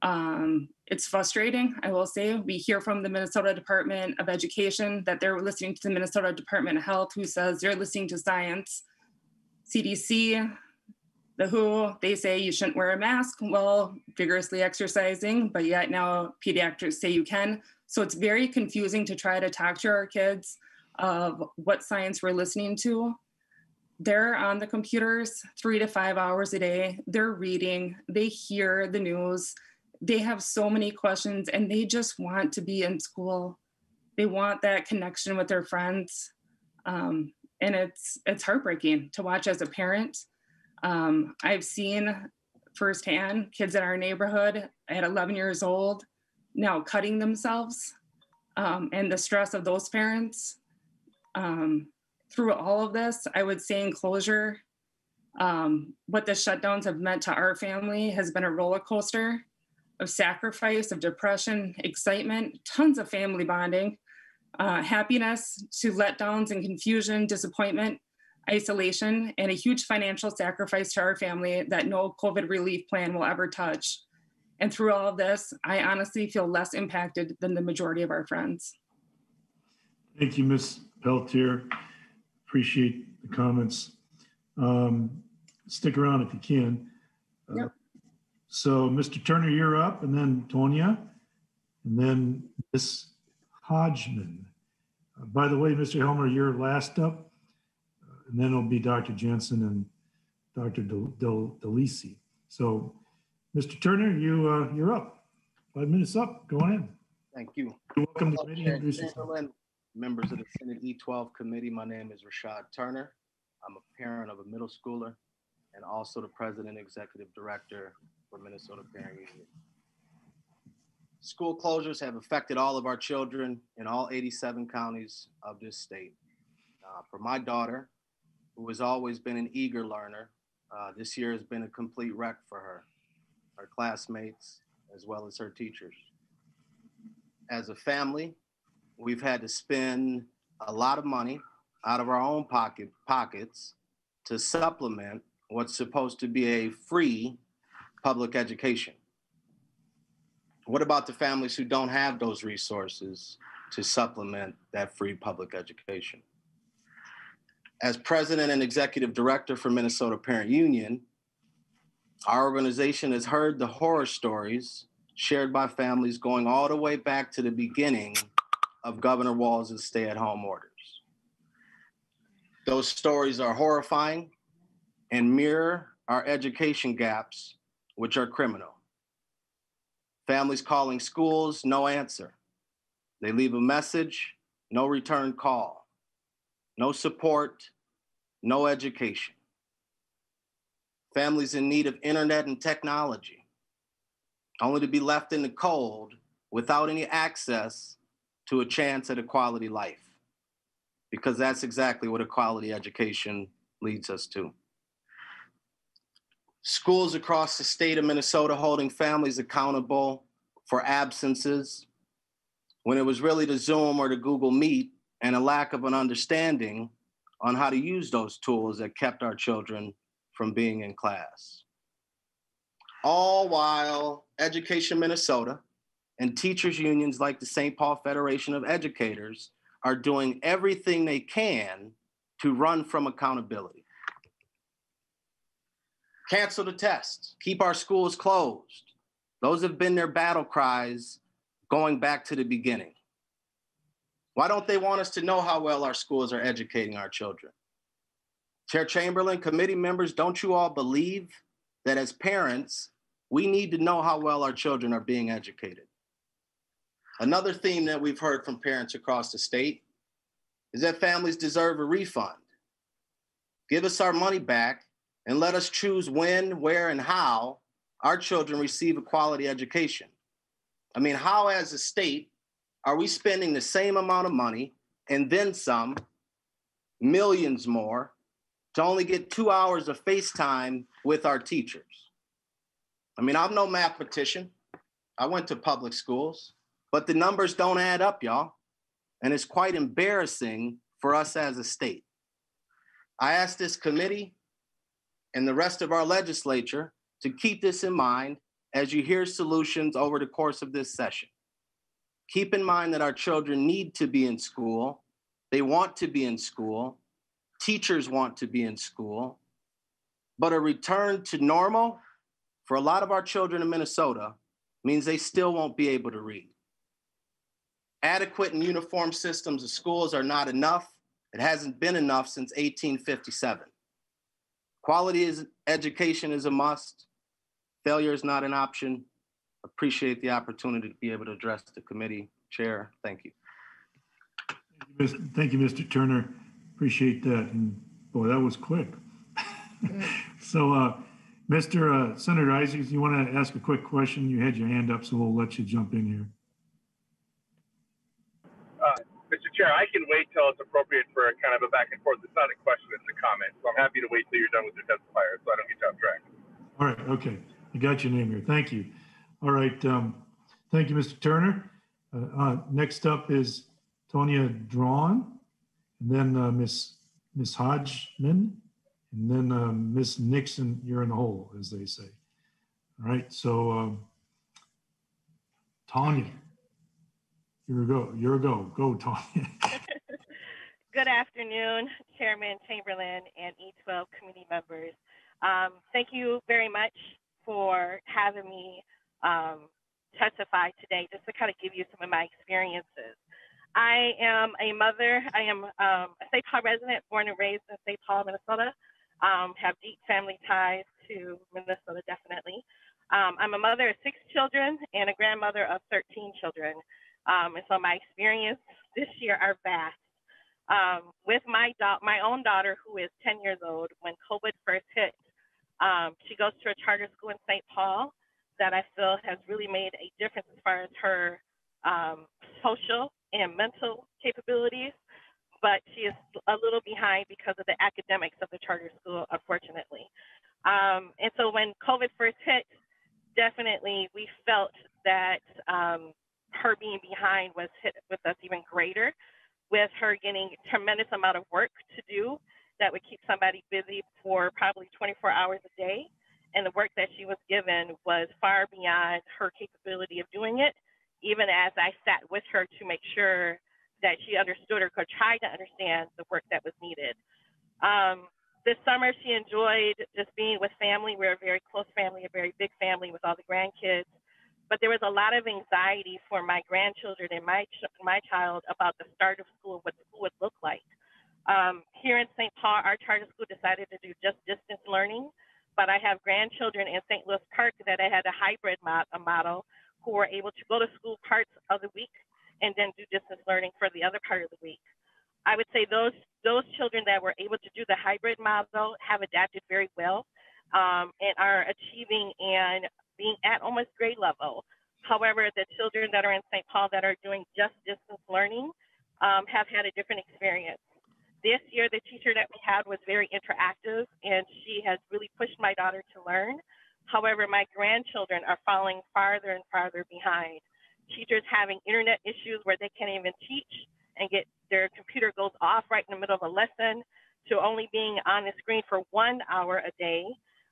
Um, it's frustrating, I will say. We hear from the Minnesota Department of Education that they're listening to the Minnesota Department of Health, who says they're listening to science. CDC, the WHO, they say you shouldn't wear a mask while vigorously exercising, but yet now pediatrics say you can. So it's very confusing to try to talk to our kids of what science we're listening to. They're on the computers three to five hours a day. They're reading, they hear the news. They have so many questions and they just want to be in school. They want that connection with their friends. Um, and it's it's heartbreaking to watch as a parent. Um, I've seen firsthand kids in our neighborhood at 11 years old now cutting themselves um, and the stress of those parents. Um, through all of this, I would say in closure, um, what the shutdowns have meant to our family has been a roller coaster of sacrifice, of depression, excitement, tons of family bonding, uh, happiness to letdowns and confusion, disappointment, isolation, and a huge financial sacrifice to our family that no COVID relief plan will ever touch. And through all of this, I honestly feel less impacted than the majority of our friends. Thank you, Ms. Peltier. Appreciate the comments. Um, Stick around if you can. Uh, Yep. So, Mr. Turner, you're up, and then Tonya, and then Ms. Hodgman. Uh, By the way, Mr. Helmer, you're last up, uh, and then it'll be Dr. Jensen and Dr. Del- Del- Delisi. So, Mr. Turner, you, uh, you're up. Five minutes up. Go on in. Thank you. You're welcome to the Hello, committee. Introduce yourself. Members of the Senate E12 Committee, my name is Rashad Turner. I'm a parent of a middle schooler and also the President and Executive Director for Minnesota Parent Union. School closures have affected all of our children in all 87 counties of this state. Uh, For my daughter, who has always been an eager learner, uh, this year has been a complete wreck for her, her classmates, as well as her teachers. As a family, we've had to spend a lot of money out of our own pocket pockets to supplement what's supposed to be a free public education. What about the families who don't have those resources to supplement that free public education? As president and executive director for Minnesota Parent Union, our organization has heard the horror stories shared by families going all the way back to the beginning of Governor Walz's stay at home orders. Those stories are horrifying and mirror our education gaps, which are criminal. Families calling schools, no answer. They leave a message, no return call, no support, no education. Families in need of internet and technology, only to be left in the cold without any access to a chance at a quality life. Because that's exactly what a quality education leads us to. Schools across the state of Minnesota holding families accountable for absences when it was really the Zoom or the Google Meet and a lack of an understanding on how to use those tools that kept our children from being in class. All while Education Minnesota and teachers unions like the St. Paul Federation of Educators are doing everything they can to run from accountability. Cancel the test, keep our schools closed. Those have been their battle cries going back to the beginning. Why don't they want us to know how well our schools are educating our children? Chair Chamberlain, committee members, don't you all believe that as parents, we need to know how well our children are being educated? Another theme that we've heard from parents across the state is that families deserve a refund. Give us our money back and let us choose when, where, and how our children receive a quality education. I mean, how, as a state, are we spending the same amount of money and then some, millions more, to only get two hours of FaceTime with our teachers? I mean, I'm no mathematician. I went to public schools, but the numbers don't add up, y'all. And it's quite embarrassing for us as a state. I asked this committee and the rest of our legislature to keep this in mind as you hear solutions over the course of this session. Keep in mind that our children need to be in school. They want to be in school. Teachers want to be in school. But a return to normal for a lot of our children in Minnesota means they still won't be able to read. Adequate and uniform systems of schools are not enough. It hasn't been enough since 1857. Quality is, education is a must. Failure is not an option. Appreciate the opportunity to be able to address the committee. Chair, thank you. Thank you, Mr. Turner. Appreciate that. And boy, that was quick. So, uh, Mr. uh, Senator Isaacs, you want to ask a quick question? You had your hand up, so we'll let you jump in here. Uh, Mr. Chair, I can wait till it's appropriate for a kind of a back and forth. It's not a question, it's a comment. So I'm happy to wait till you're done with your testifier so I don't get you off track. All right, okay. I got your name here. Thank you. All right, um, thank you, Mr. Turner. Uh, uh, next up is Tonya Drawn, and then, uh, Miss, Miss Hodgman, and then, um, Miss Nixon, you're in the hole, as they say. All right, so, um, Tanya, you're go, you're go, go, Tanya. Good afternoon, Chairman Chamberlain and E12 committee members. Um, thank you very much for having me um, testify today, just to kind of give you some of my experiences. I am a mother. I am um, a St. Paul resident, born and raised in St. Paul, Minnesota. Um, have deep family ties to Minnesota, definitely. Um, I'm a mother of six children and a grandmother of 13 children. Um, and so my experience this year are vast. Um, with my da- my own daughter, who is 10 years old, when COVID first hit, um, she goes to a charter school in St. Paul that I feel has really made a difference as far as her um, social and mental capabilities. But she is a little behind because of the academics of the charter school, unfortunately. Um, and so when COVID first hit, definitely we felt that um, her being behind was hit with us even greater, with her getting tremendous amount of work to do that would keep somebody busy for probably 24 hours a day. And the work that she was given was far beyond her capability of doing it, even as I sat with her to make sure that she understood or could try to understand the work that was needed. Um, this summer, she enjoyed just being with family. We're a very close family, a very big family with all the grandkids. But there was a lot of anxiety for my grandchildren and my my child about the start of school, what school would look like. Um, here in St. Paul, our charter school decided to do just distance learning, but I have grandchildren in St. Louis Park that I had a hybrid mo- a model who were able to go to school parts of the week and then do distance learning for the other part of the week. I would say those those children that were able to do the hybrid model have adapted very well um, and are achieving and being at almost grade level. However, the children that are in St. Paul that are doing just distance learning um, have had a different experience. This year, the teacher that we had was very interactive and she has really pushed my daughter to learn. However, my grandchildren are falling farther and farther behind. Teachers having internet issues where they can't even teach and get their computer goes off right in the middle of a lesson to only being on the screen for one hour a day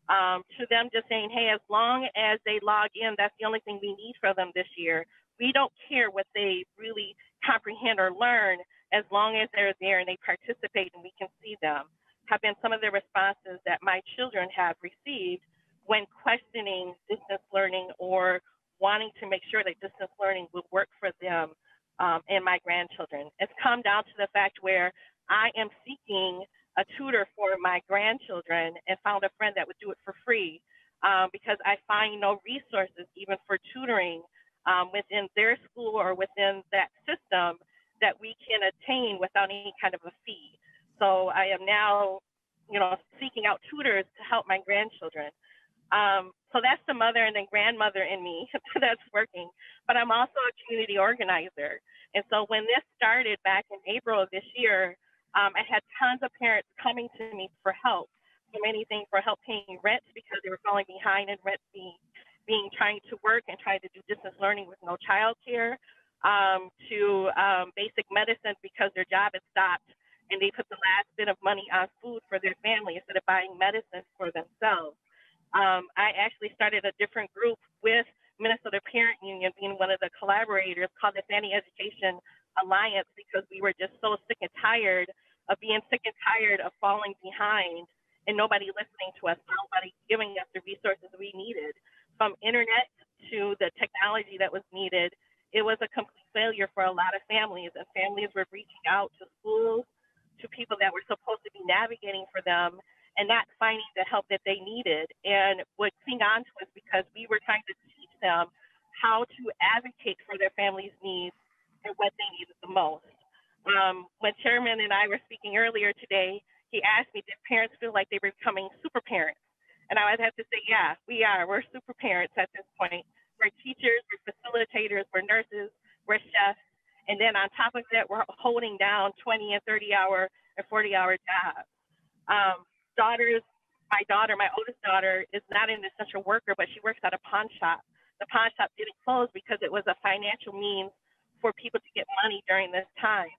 um, to them just saying, hey, as long as they log in, that's the only thing we need for them this year. We don't care what they really comprehend or learn as long as they're there and they participate and we can see them, have been some of the responses that my children have received when questioning distance learning or wanting to make sure that distance learning would work for them um, and my grandchildren. It's come down to the fact where I am seeking a tutor for my grandchildren and found a friend that would do it for free um, because I find no resources even for tutoring um, within their school or within that system that we can attain without any kind of a fee. So I am now, you know, seeking out tutors to help my grandchildren. Um, so that's the mother and then grandmother in me that's working. But I'm also a community organizer. And so when this started back in April of this year, um, I had tons of parents coming to me for help, from anything for help paying rent because they were falling behind in rent being, being trying to work and trying to do distance learning with no childcare, um, to um, basic medicine because their job had stopped and they put the last bit of money on food for their family instead of buying medicine for themselves. Um, I actually started a different group with Minnesota Parent Union being one of the collaborators called the Fanny Education Alliance because we were just so sick and tired of being sick and tired of falling behind and nobody listening to us, nobody giving us the resources we needed. From internet to the technology that was needed, it was a complete failure for a lot of families, and families were reaching out to schools, to people that were supposed to be navigating for them, and not finding the help that they needed. And would cling on to us because we were trying to teach them how to advocate for their families' needs and what they needed the most. Um, when Chairman and I were speaking earlier today, he asked me, did parents feel like they were becoming super parents? And I would have to say, yeah, we are. We're super parents at this point. We're teachers, we're facilitators, we're nurses, we're chefs. And then on top of that, we're holding down 20 and 30 hour and 40 hour jobs. Um, daughters, my daughter, my oldest daughter, is not an essential worker, but she works at a pawn shop. The pawn shop didn't close because it was a financial means for people to get money during this time.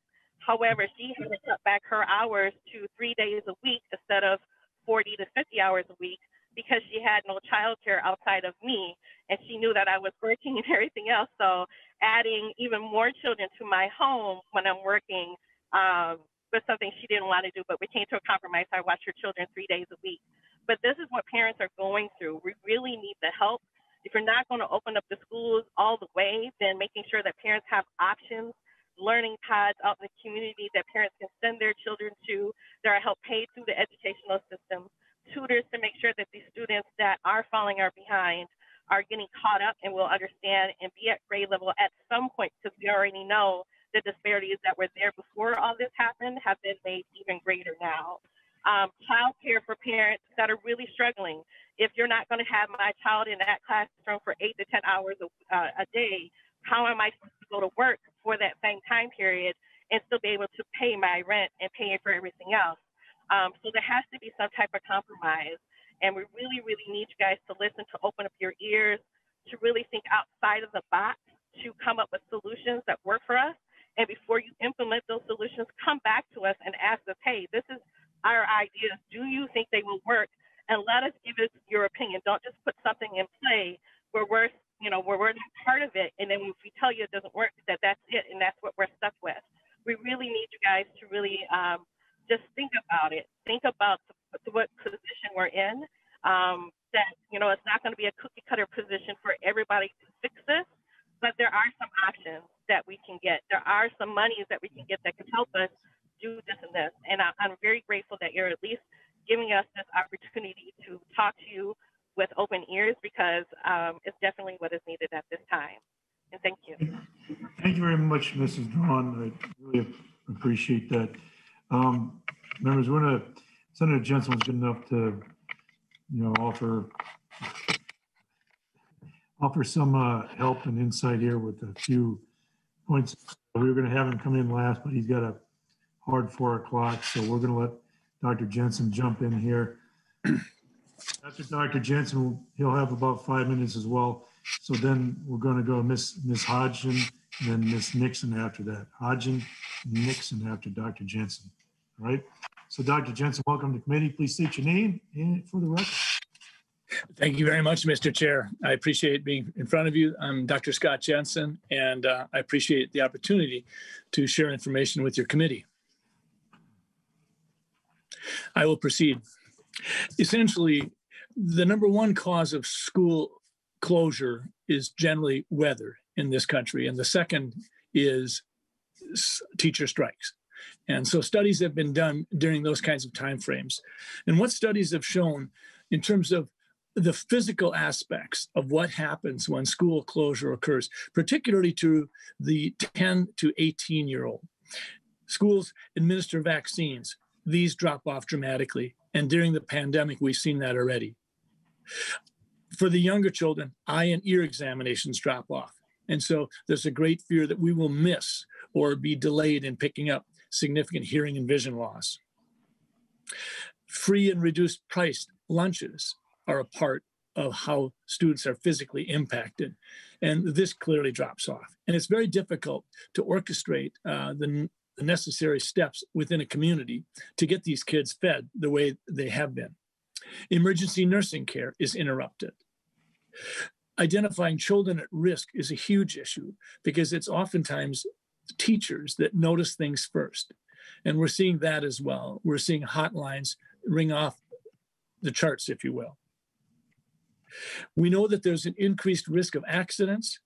However, she had to cut back her hours to three days a week instead of 40 to 50 hours a week because she had no childcare outside of me and she knew that I was working and everything else. So adding even more children to my home when I'm working um, was something she didn't want to do, but we came to a compromise. I watch her children three days a week. But this is what parents are going through. We really need the help. If you're not going to open up the schools all the way, then making sure that parents have options learning pods out in the community that parents can send their children to that are help paid through the educational system, tutors to make sure that these students that are falling are behind are getting caught up and will understand and be at grade level at some point because we already know the disparities that were there before all this happened have been made even greater now. Um, child care for parents that are really struggling. If you're not going to have my child in that classroom for eight to 10 hours a, uh, a day, how am I supposed to go to work for that same time period and still be able to pay my rent and pay for everything else? Um, so there has to be some type of compromise. And we really, really need you guys to listen, to open up your ears, to really think outside of the box, to come up with solutions that work for us. And before you implement those solutions, come back to us and ask us, hey, this is our ideas. Do you think they will work? And let us give us your opinion. Don't just put something in play where we're you know, where we're not part of it. And then if we tell you it doesn't work, that that's it and that's what we're stuck with. We really need you guys to really um, just think about it. Think about the, what position we're in. Um, that, you know, it's not going to be a cookie cutter position for everybody to fix this, but there are some options that we can get. There are some monies that we can get that can help us do this and this. And I, I'm very grateful that you're at least giving us this opportunity to talk to you with open ears because um, it's definitely what is needed at this time. And thank you. Thank you very much, Mrs. Drawn. I really appreciate that. Um, members, we're gonna, Senator Jensen was good enough to, you know, offer offer some uh, help and insight here with a few points. We were gonna have him come in last, but he's got a hard four o'clock, so we're gonna let Dr. Jensen jump in here. After Dr. Jensen, he'll have about five minutes as well. So then we're going to go Miss Miss Hodgson then Miss Nixon after that. Hodgson, Nixon after Dr. Jensen. All right. So Dr. Jensen, welcome to committee. Please state your name and for the record. Thank you very much, Mr. Chair. I appreciate being in front of you. I'm Dr. Scott Jensen, and uh, I appreciate the opportunity to share information with your committee. I will proceed essentially, the number one cause of school closure is generally weather in this country, and the second is teacher strikes. And so studies have been done during those kinds of timeframes. And what studies have shown in terms of the physical aspects of what happens when school closure occurs, particularly to the 10 to 18 year old. Schools administer vaccines, these drop off dramatically. And during the pandemic, we've seen that already. For the younger children, eye and ear examinations drop off. And so there's a great fear that we will miss or be delayed in picking up significant hearing and vision loss. Free and reduced priced lunches are a part of how students are physically impacted. And this clearly drops off. And it's very difficult to orchestrate uh, the the necessary steps within a community to get these kids fed the way they have been. Emergency nursing care is interrupted. Identifying children at risk is a huge issue because it's oftentimes teachers that notice things first. And we're seeing that as well. We're seeing hotlines ring off the charts, if you will. We know that there's an increased risk of accidents,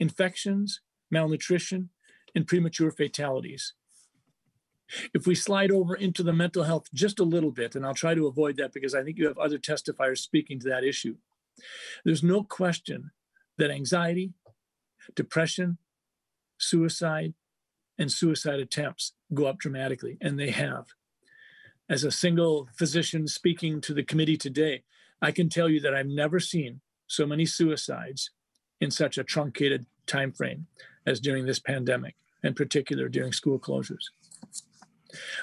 infections, malnutrition, and premature fatalities. If we slide over into the mental health just a little bit, and I'll try to avoid that because I think you have other testifiers speaking to that issue. There's no question that anxiety, depression, suicide, and suicide attempts go up dramatically, and they have. As a single physician speaking to the committee today, I can tell you that I've never seen so many suicides in such a truncated time frame as during this pandemic, in particular during school closures.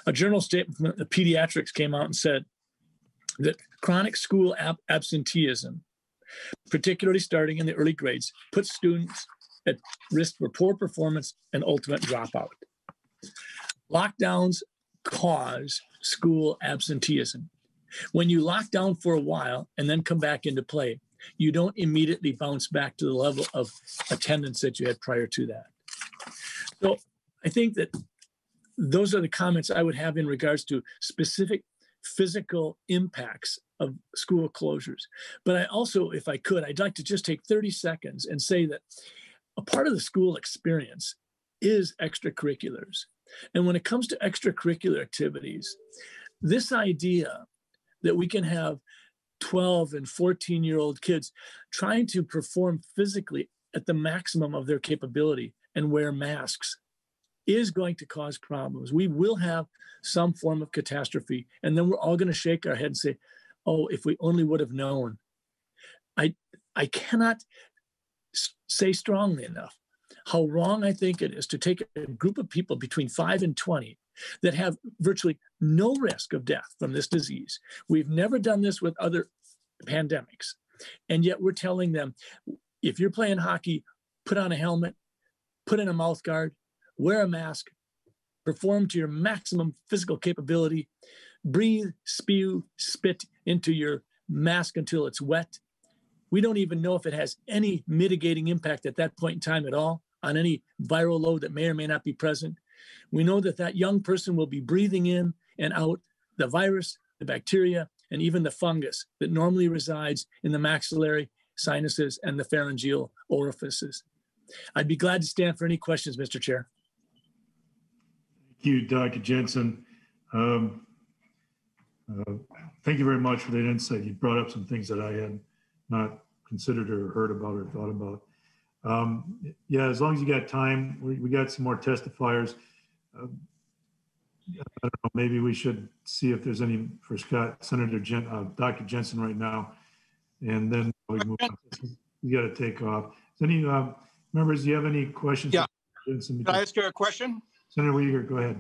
A journal statement from the pediatrics came out and said that chronic school ab- absenteeism, particularly starting in the early grades, puts students at risk for poor performance and ultimate dropout. Lockdowns cause school absenteeism. When you lock down for a while and then come back into play, you don't immediately bounce back to the level of attendance that you had prior to that. So I think that those are the comments I would have in regards to specific physical impacts of school closures. But I also, if I could, I'd like to just take 30 seconds and say that a part of the school experience is extracurriculars. And when it comes to extracurricular activities, this idea that we can have 12 and 14 year old kids trying to perform physically at the maximum of their capability and wear masks is going to cause problems. We will have some form of catastrophe. And then we're all going to shake our head and say, oh, if we only would have known. I, I cannot say strongly enough how wrong I think it is to take a group of people between five and 20 that have virtually no risk of death from this disease. We've never done this with other pandemics. And yet we're telling them if you're playing hockey, put on a helmet, put in a mouth guard, wear a mask, perform to your maximum physical capability, breathe, spew, spit into your mask until it's wet. We don't even know if it has any mitigating impact at that point in time at all on any viral load that may or may not be present. We know that that young person will be breathing in and out the virus, the bacteria, and even the fungus that normally resides in the maxillary sinuses and the pharyngeal orifices. I'd be glad to stand for any questions, Mr. Chair. Thank you, Dr. Jensen. Um, uh, thank you very much for that insight. You brought up some things that I had not considered or heard about or thought about. Um, yeah, as long as you got time, we, we got some more testifiers. Uh, I don't know, maybe we should see if there's any for Scott, Senator Jen, uh, Dr. Jensen right now. And then we move on. You got to take off. Any uh, members, do you have any questions? Yeah. Jensen? Can I ask you a question? Senator Wiger, go ahead.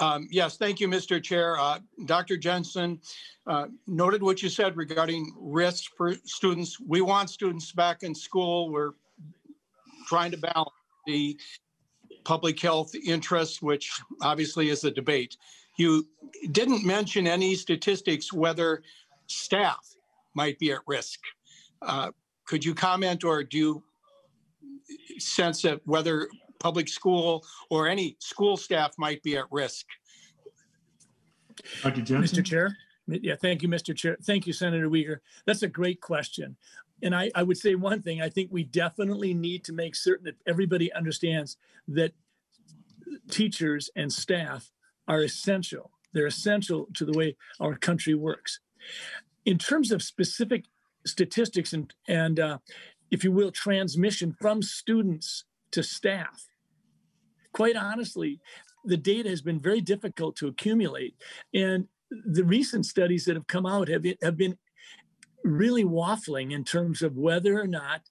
Um, yes, thank you, Mr. Chair. Uh, Dr. Jensen uh, noted what you said regarding risks for students. We want students back in school. We're trying to balance the public health interests, which obviously is a debate. You didn't mention any statistics whether staff might be at risk. Uh, could you comment or do you sense that whether public school or any school staff might be at risk? Dr. Jensen? Mr. Chair? Yeah, thank you, Mr. Chair. Thank you, Senator Wiger. That's a great question. And I, I would say one thing, I think we definitely need to make certain that everybody understands that teachers and staff are essential. They're essential to the way our country works. In terms of specific statistics and, and uh, if you will, transmission from students to staff, quite honestly, the data has been very difficult to accumulate. And the recent studies that have come out have, have been really waffling in terms of whether or not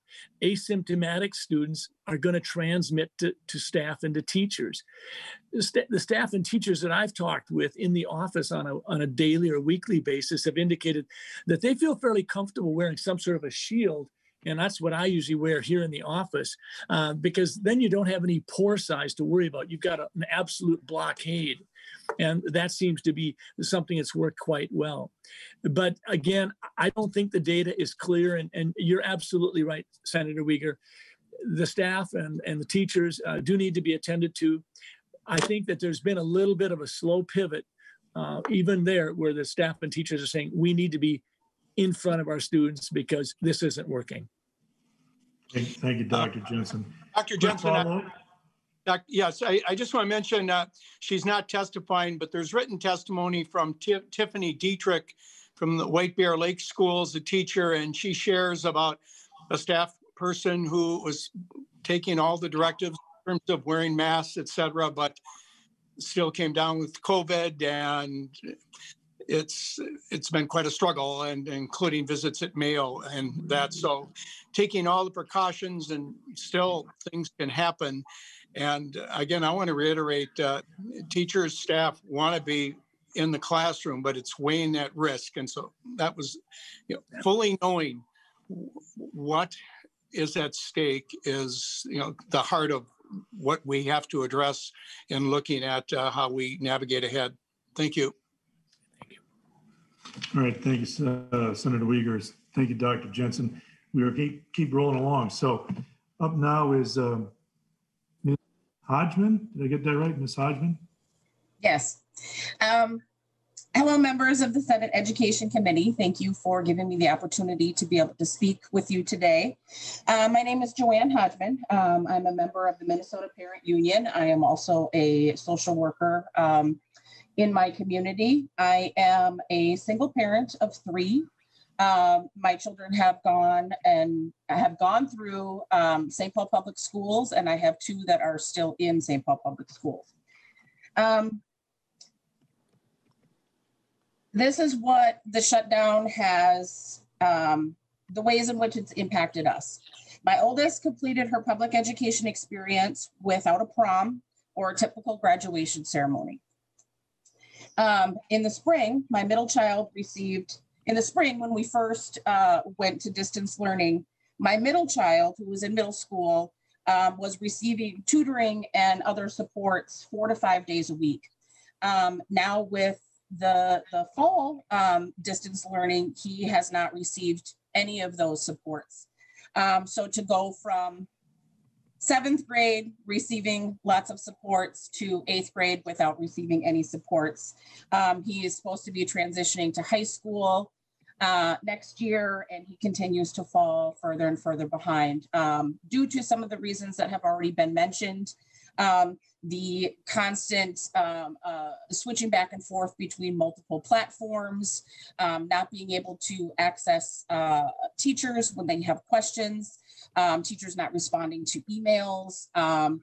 asymptomatic students are going to transmit to, to staff and to teachers. The, st- the, staff and teachers that I've talked with in the office on a, on a daily or weekly basis have indicated that they feel fairly comfortable wearing some sort of a shield. And that's what I usually wear here in the office uh, because then you don't have any pore size to worry about. You've got a, an absolute blockade. And that seems to be something that's worked quite well. But again, I don't think the data is clear. And, and you're absolutely right, Senator Wiger. The staff and, and the teachers uh, do need to be attended to. I think that there's been a little bit of a slow pivot, uh, even there, where the staff and teachers are saying we need to be in front of our students because this isn't working. Thank thank you, Dr. Jensen. Dr. Jensen, I- follow-up? Doc- Yes, I, I just want to mention, uh, she's not testifying, but there's written testimony from Ti- Tiffany Dietrich from the White Bear Lake Schools, a teacher, and she shares about a staff person who was taking all the directives in terms of wearing masks, et cetera, but still came down with COVID and it's, it's been quite a struggle and including visits at Mayo and that. So taking all the precautions and still things can happen. And again, I want to reiterate, uh, teachers, staff want to be in the classroom, but it's weighing that risk. And so that was, you know, fully knowing what is at stake is, you know, the heart of what we have to address in looking at uh, how we navigate ahead. Thank you. All right, thank you, uh, Senator Wigers. Thank you, Dr. Jensen. We are keep, keep rolling along. So up now is um, Ms. Hodgman. Did I get that right, Ms. Hodgman? Yes. Um, hello, members of the Senate Education Committee. Thank you for giving me the opportunity to be able to speak with you today. Uh, my name is Joanne Hodgman. Um, I'm a member of the Minnesota Parent Union. I am also a social worker um, in my community. I am a single parent of three. Um, my children have gone and have gone through um, St. Paul Public Schools, and I have two that are still in St. Paul Public Schools. Um, this is what the shutdown has, um, the ways in which it's impacted us. My oldest completed her public education experience without a prom or a typical graduation ceremony. Um, in the spring, my middle child received, in the spring, when we first uh, went to distance learning, my middle child, who was in middle school, um, was receiving tutoring and other supports four to five days a week. Um, now with the the fall um, distance learning, he has not received any of those supports. Um, so to go from seventh grade receiving lots of supports to eighth grade without receiving any supports. Um, he is supposed to be transitioning to high school uh, next year, and he continues to fall further and further behind um, due to some of the reasons that have already been mentioned. Um, the constant um, uh, switching back and forth between multiple platforms, um, not being able to access uh, teachers when they have questions, um, teachers not responding to emails, um,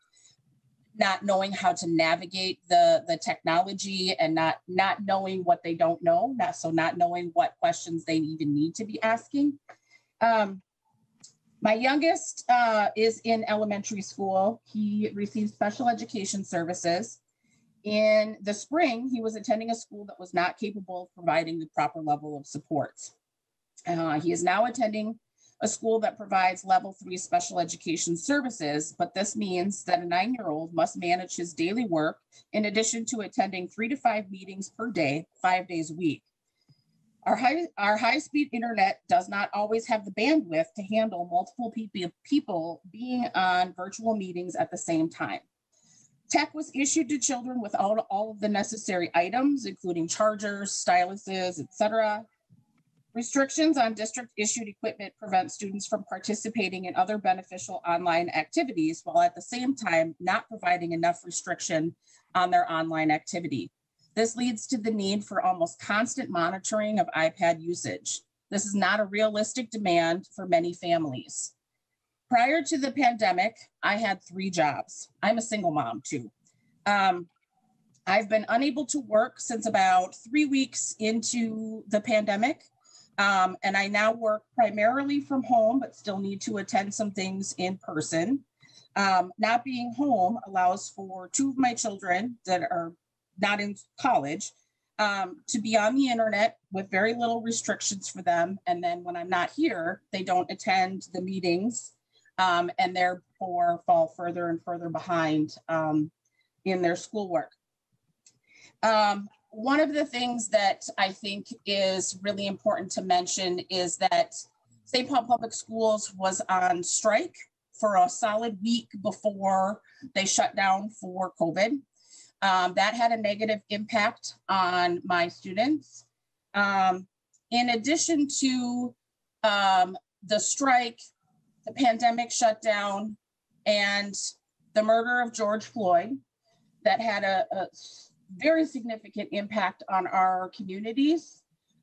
not knowing how to navigate the the technology and not not knowing what they don't know not so not knowing what questions they even need to be asking. Um, my youngest uh, is in elementary school. He receives special education services. In the spring he was attending a school that was not capable of providing the proper level of supports. Uh, he is now attending a school that provides level three special education services, but this means that a nine year old must manage his daily work in addition to attending three to five meetings per day, five days a week. Our high, our high speed internet does not always have the bandwidth to handle multiple people, being on virtual meetings at the same time. Tech was issued to children without all of the necessary items, including chargers, styluses, etc. Restrictions on district issued equipment prevent students from participating in other beneficial online activities while at the same time not providing enough restriction on their online activity. This leads to the need for almost constant monitoring of iPad usage. This is not a realistic demand for many families. Prior to the pandemic, I had three jobs. I'm a single mom too. Um, I've been unable to work since about three weeks into the pandemic. Um, and I now work primarily from home, but still need to attend some things in person. Um, not being home allows for two of my children that are not in college um, to be on the internet with very little restrictions for them. And then when I'm not here, they don't attend the meetings um, and therefore fall further and further behind um, in their schoolwork. One of the things that I think is really important to mention is that St. Paul Public Schools was on strike for a solid week before they shut down for COVID. Um, that had a negative impact on my students. Um, in addition to um, the strike, the pandemic shutdown, and the murder of George Floyd, that had a, a very significant impact on our communities.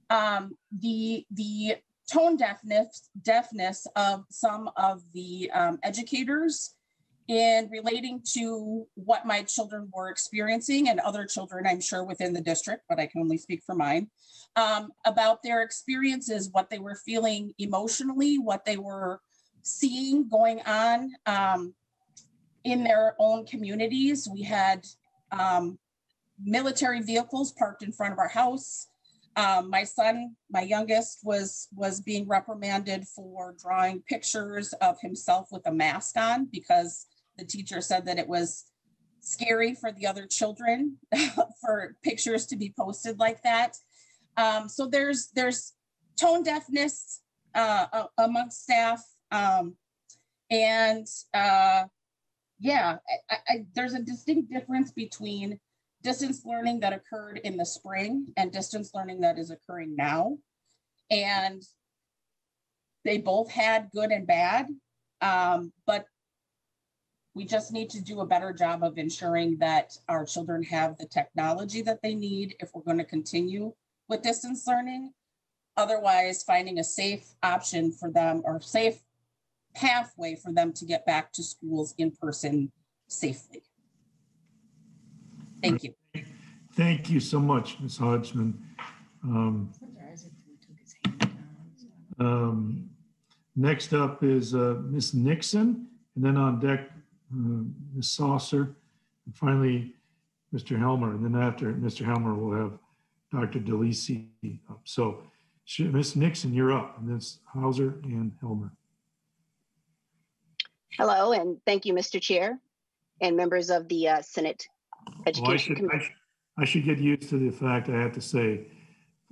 Um, the the tone deafness deafness of some of the um, educators in relating to what my children were experiencing and other children, I'm sure within the district, but I can only speak for mine, um, about their experiences, what they were feeling emotionally, what they were seeing going on um, in their own communities. We had um, military vehicles parked in front of our house. Um, my son, my youngest, was was being reprimanded for drawing pictures of himself with a mask on because the teacher said that it was scary for the other children for pictures to be posted like that. Um, so there's there's tone deafness uh, amongst staff, um, and uh, yeah, I, I, there's a distinct difference between distance learning that occurred in the spring and distance learning that is occurring now. And they both had good and bad, um, but we just need to do a better job of ensuring that our children have the technology that they need if we're going to continue with distance learning. Otherwise, finding a safe option for them or safe pathway for them to get back to schools in person safely. Thank you. Thank you so much, Ms. Hodgman. Um, um, next up is uh, Ms. Nixon, and then on deck, uh, Ms. Saucer, and finally, Mr. Helmer. And then after Mr. Helmer, we'll have Dr. DeLisi up. So, Ms. Nixon, you're up, and then Hauser and Helmer. Hello, and thank you, Mr. Chair, and members of the uh, Senate Education well, I should, Committee. I, should, I should get used to the fact I have to say,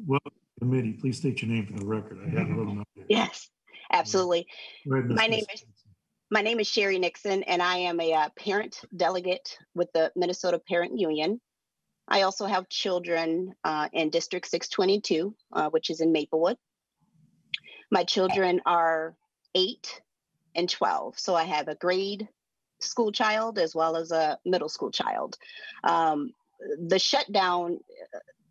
welcome committee. Please state your name for the record. I had a little note there. Yes, absolutely. Ahead, My name is my name is Sherry Nixon, and I am a uh, parent delegate with the Minnesota Parent Union. I also have children uh, in District 622, uh, which is in Maplewood. My children are eight and 12. So I have a grade school child as well as a middle school child. Um, the shutdown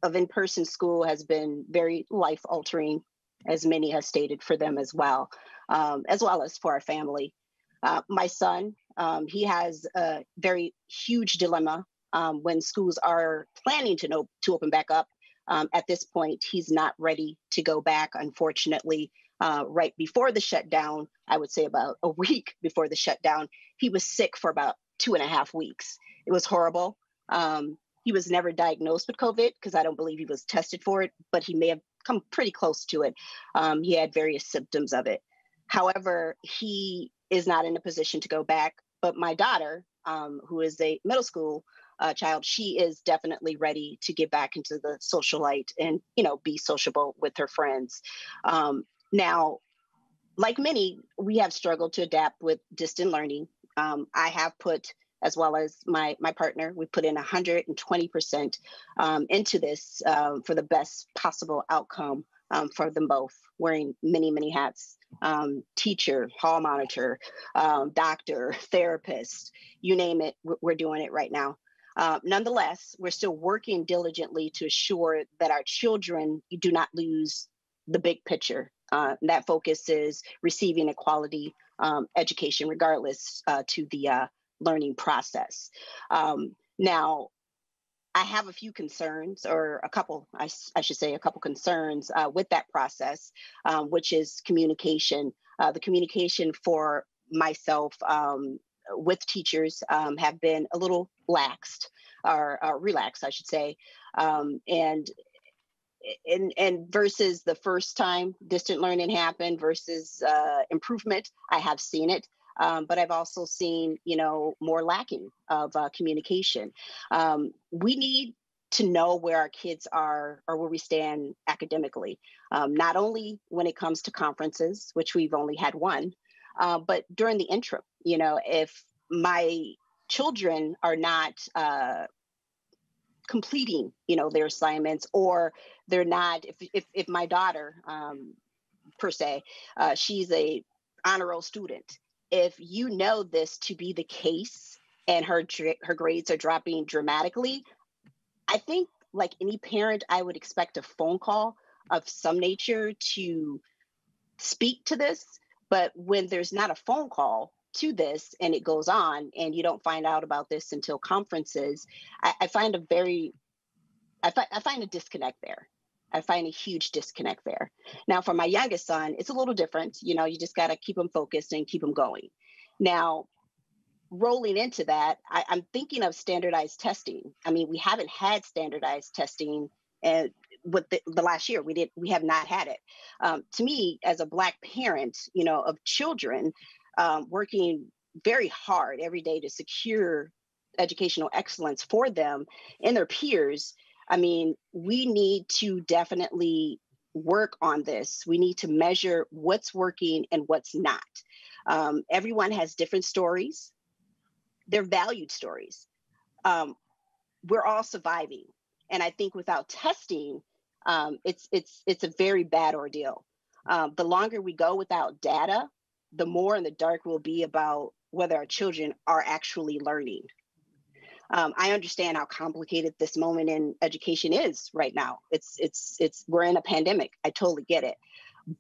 of in person school has been very life altering, as many have stated for them as well, um, as well as for our family. Uh, my son, um, he has a very huge dilemma um, when schools are planning to, know, to open back up. Um, at this point, he's not ready to go back, unfortunately uh, right before the shutdown, I would say about a week before the shutdown, he was sick for about two and a half weeks. It was horrible. Um, he was never diagnosed with COVID because I don't believe he was tested for it, but he may have come pretty close to it. Um, he had various symptoms of it. However, he is not in a position to go back. But my daughter, um, who is a middle school uh, child, she is definitely ready to get back into the social light and you know be sociable with her friends. Um, now, like many, we have struggled to adapt with distant learning. Um, I have put, as well as my my partner, we put in 120% um, into this um, for the best possible outcome um, for them both, wearing many, many hats. Um, teacher, hall monitor, um, doctor, therapist, you name it, we're doing it right now. Uh, nonetheless, we're still working diligently to assure that our children do not lose the big picture uh, that focus is receiving a quality um, education, regardless uh, to the uh, learning process. Um, now, I have a few concerns, or a couple, I, I should say, a couple concerns uh, with that process, um, which is communication. Uh, the communication for myself um, with teachers um, have been a little laxed or, relaxed, I should say. Um, and and and versus the first time distant learning happened versus uh, improvement i have seen it um, but i've also seen you know more lacking of uh, communication um, we need to know where our kids are or where we stand academically, um, not only when it comes to conferences, which we've only had one, uh, but during the interim. You know, if my children are not uh, completing, you know, their assignments, or they're not, if if, if my daughter, um, per se, uh, she's a honor roll student. If you know this to be the case and her her grades are dropping dramatically, I think, like any parent, I would expect a phone call of some nature to speak to this. But when there's not a phone call to this and it goes on and you don't find out about this until conferences, I, I find a very, I, fi- I find a disconnect there. I find a huge disconnect there. Now, for my youngest son, it's a little different. You know, you just got to keep him focused and keep him going. Now, rolling into that, I, am thinking of standardized testing. I mean, we haven't had standardized testing and with the, the, last year we did we have not had it um, to me as a black parent you know of children um, working very hard every day to secure educational excellence for them and their peers i mean we need to definitely work on this we need to measure what's working and what's not um, everyone has different stories they're valued stories. Um, we're all surviving, and I think without testing, um, it's it's it's a very bad ordeal. Um, the longer we go without data, the more in the dark we'll be about whether our children are actually learning. Um, I understand how complicated this moment in education is right now. It's it's it's we're in a pandemic. I totally get it.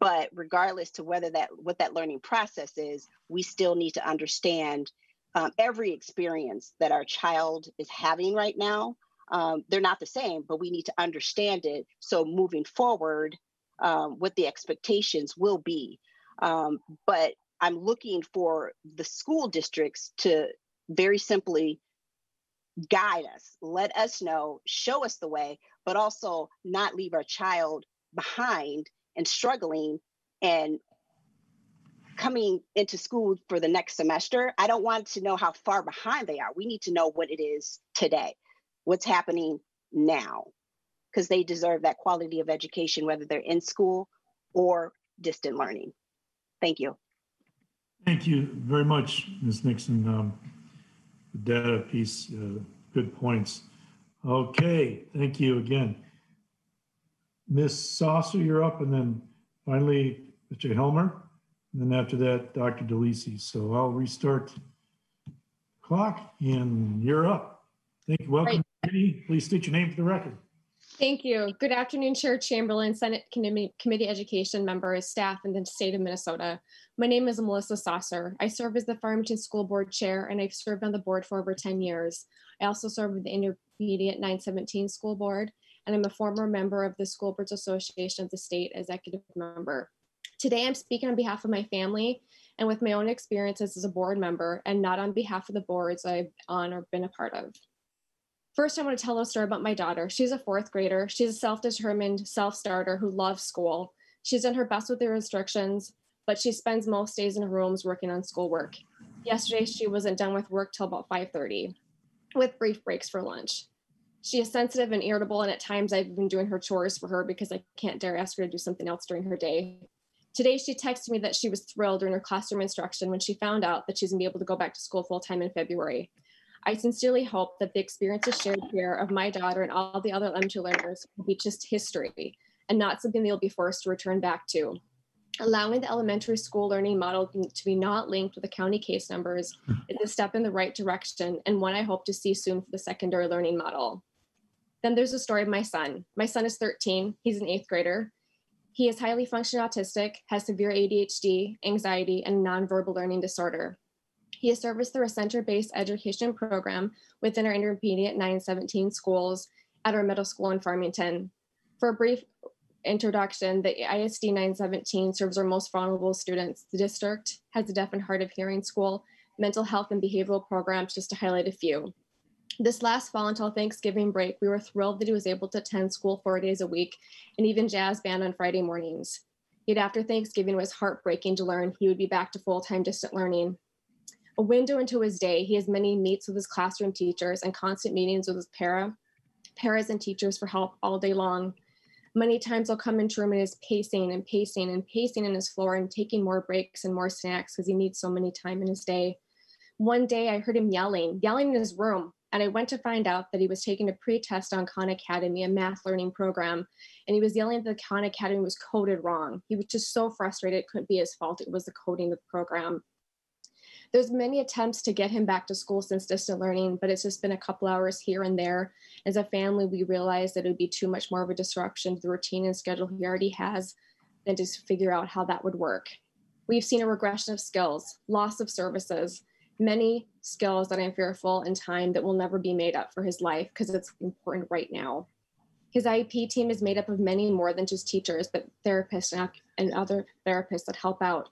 But regardless to whether that what that learning process is, we still need to understand um, every experience that our child is having right now. Um, they're not the same, but we need to understand it. So moving forward, um, what the expectations will be. Um, but I'm looking for the school districts to very simply guide us, let us know, show us the way, but also not leave our child behind and struggling and coming into school for the next semester, I don't want to know how far behind they are. We need to know what it is today, what's happening now, because they deserve that quality of education, whether they're in school or distant learning. Thank you. Thank you very much, Ms. Nixon. Um, data piece, uh, good points. Okay, thank you again. Ms. Saucer, you're up, and then finally, Mr. Helmer. And then after that, Dr. DeLisi. So I'll restart clock and you're up. Thank you. Welcome. Right. Please state your name for the record. Thank you. Good afternoon, Chair Chamberlain, Senate Committee Education members, staff in the state of Minnesota. My name is Melissa Saucer. I serve as the Farmington School Board Chair and I've served on the board for over 10 years. I also serve with the Intermediate 917 School Board and I'm a former member of the School Boards Association of the state executive member. Today, I'm speaking on behalf of my family and with my own experiences as a board member and not on behalf of the boards I've on or been a part of. First, I want to tell a story about my daughter. She's a fourth grader. She's a self determined self starter who loves school. She's done her best with her instructions, but she spends most days in her rooms working on schoolwork. Yesterday, she wasn't done with work till about 5:30, with brief breaks for lunch. She is sensitive and irritable, and at times I've been doing her chores for her because I can't dare ask her to do something else during her day. Today, she texted me that she was thrilled during her classroom instruction when she found out that she's gonna be able to go back to school full time in February. I sincerely hope that the experiences shared here of my daughter and all the other elementary learners will be just history and not something they'll be forced to return back to. Allowing the elementary school learning model to be not linked with the county case numbers hmm. is a step in the right direction and one I hope to see soon for the secondary learning model. Then there's the story of my son. My son is 13, he's an eighth grader. He is highly functioning autistic, has severe ADHD, anxiety, and nonverbal learning disorder. He has serviced through a center-based education program within our intermediate 917 schools at our middle school in Farmington. For a brief introduction, the ISD 917 serves our most vulnerable students. The district has a deaf and hard of hearing school, mental health and behavioral programs, just to highlight a few. This last fall until Thanksgiving break, we were thrilled that he was able to attend school four days a week and even jazz band on Friday mornings. Yet after Thanksgiving, it was heartbreaking to learn he would be back to full-time distant learning. A window into his day, he has many meets with his classroom teachers and constant meetings with his para, paras and teachers for help all day long. Many times I'll come into room and is pacing and pacing and pacing in his floor and taking more breaks and more snacks because he needs so many time in his day. One day I heard him yelling, yelling in his room, and I went to find out that he was taking a pre-test on Khan Academy, a math learning program, and he was yelling that the Khan Academy was coded wrong. He was just so frustrated, it couldn't be his fault. It was the coding of the program. There's many attempts to get him back to school since distant learning, but it's just been a couple hours here and there. As a family, we realized that it would be too much more of a disruption to the routine and schedule he already has than to figure out how that would work. We've seen a regression of skills, loss of services, many skills that I'm fearful in time that will never be made up for his life because it's important right now. His IEP team is made up of many more than just teachers, but therapists and, and other therapists that help out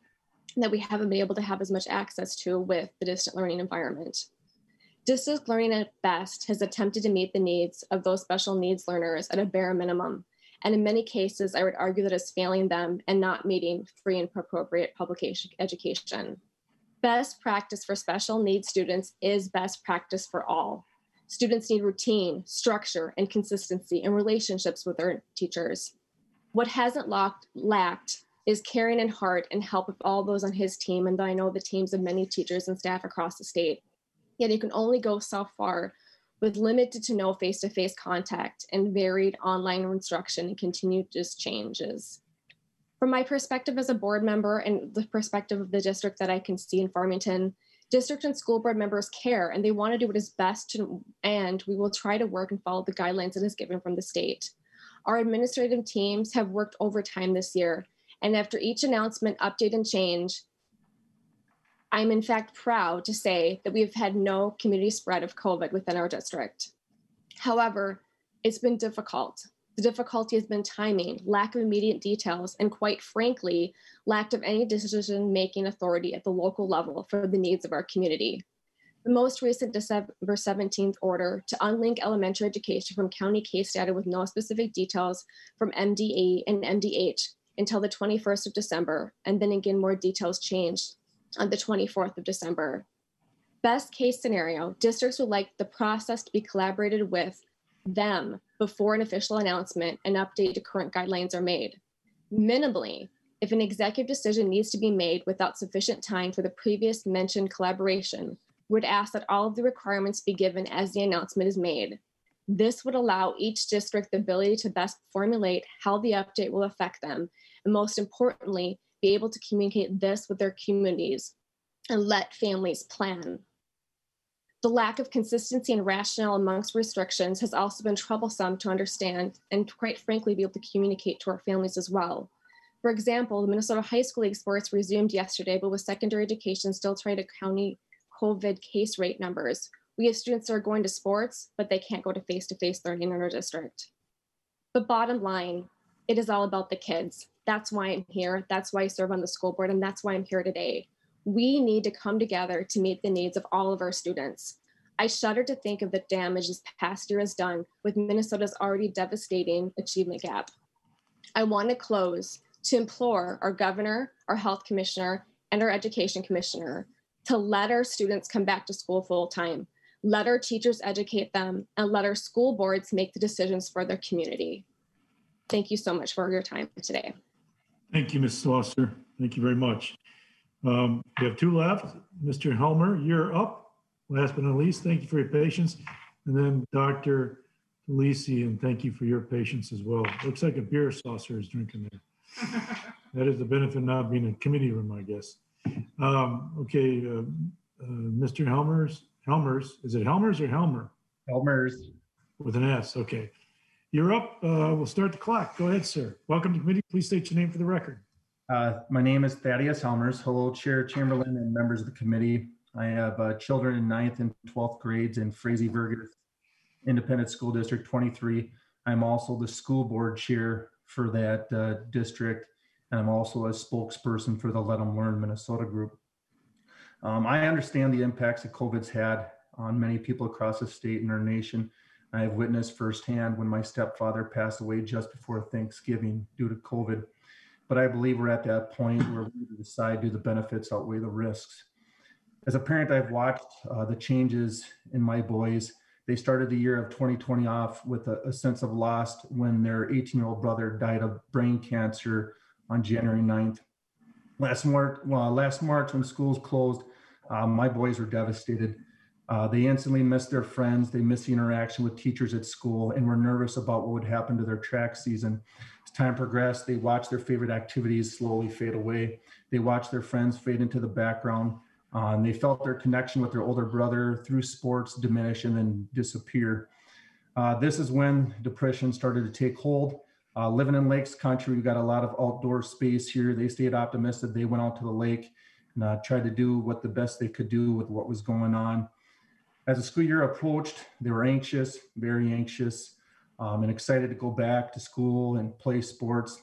that we haven't been able to have as much access to with the distant learning environment. Distance learning at best has attempted to meet the needs of those special needs learners at a bare minimum. And in many cases, I would argue that it's failing them and not meeting free and appropriate public education. Best practice for special needs students is best practice for all. Students need routine, structure, and consistency in relationships with their teachers. What hasn't locked, lacked is caring and heart and help of all those on his team. And I know the teams of many teachers and staff across the state. Yet you can only go so far with limited to no face to face contact and varied online instruction and continued just changes. From my perspective as a board member and the perspective of the district that I can see in Farmington, district and school board members care and they want to do what is best to, and we will try to work and follow the guidelines that is given from the state. Our administrative teams have worked overtime this year and after each announcement, update, and change, I'm in fact proud to say that we've had no community spread of COVID within our district. However, it's been difficult. The difficulty has been timing, lack of immediate details, and quite frankly, lack of any decision making authority at the local level for the needs of our community. The most recent December 17th order to unlink elementary education from county case data with no specific details from MDE and MDH until the 21st of December, and then again, more details changed on the 24th of December. Best case scenario, districts would like the process to be collaborated with them before an official announcement and update to current guidelines are made. Minimally, if an executive decision needs to be made without sufficient time for the previous mentioned collaboration, would ask that all of the requirements be given as the announcement is made. This would allow each district the ability to best formulate how the update will affect them, and most importantly, be able to communicate this with their communities and let families plan. The lack of consistency and rationale amongst restrictions has also been troublesome to understand and quite frankly be able to communicate to our families as well. For example, the Minnesota High School League sports resumed yesterday, but with secondary education still trying to county COVID case rate numbers. We have students that are going to sports, but they can't go to face-to-face learning in our district. But bottom line, it is all about the kids. That's why I'm here. That's why I serve on the school board, and that's why I'm here today. We need to come together to meet the needs of all of our students. I shudder to think of the damage this past year has done with Minnesota's already devastating achievement gap. I want to close to implore our governor, our health commissioner, and our education commissioner to let our students come back to school full time let our teachers educate them, and let our school boards make the decisions for their community. Thank you so much for your time today. Thank you, Ms. Slosser. Thank you very much. Um, we have two left. Mr. Helmer, you're up. Last but not least, thank you for your patience. And then Dr. Lisi, and thank you for your patience as well. Looks like a beer saucer is drinking there. that is the benefit of not being in a committee room, I guess. Um, okay, uh, uh, Mr. Helmers, Helmers. Is it Helmers or Helmer? Helmers. With an S. Okay. You're up. Uh, we'll start the clock. Go ahead, sir. Welcome to committee. Please state your name for the record. Uh, my name is Thaddeus Helmers. Hello, Chair Chamberlain and members of the committee. I have uh, children in ninth and 12th grades in Frazee Vergas Independent School District 23. I'm also the school board chair for that uh, district. And I'm also a spokesperson for the Let Them Learn Minnesota group. Um, I understand the impacts that COVID's had on many people across the state and our nation. I have witnessed firsthand when my stepfather passed away just before Thanksgiving due to COVID. But I believe we're at that point where we need to decide do the benefits outweigh the risks. As a parent, I've watched uh, the changes in my boys They started the year of 2020 off with a, a sense of loss when their 18 year old brother died of brain cancer on January 9th. Last March, well, last March when schools closed, uh, my boys were devastated. Uh, they instantly missed their friends. They missed the interaction with teachers at school and were nervous about what would happen to their track season. As time progressed, they watched their favorite activities slowly fade away. They watched their friends fade into the background. Uh, and they felt their connection with their older brother through sports diminish and then disappear. Uh, this is when depression started to take hold. Uh, living in Lakes Country, we got a lot of outdoor space here. They stayed optimistic. They went out to the lake uh, tried to do what the best they could do with what was going on. As the school year approached, they were anxious, very anxious, um, and excited to go back to school and play sports.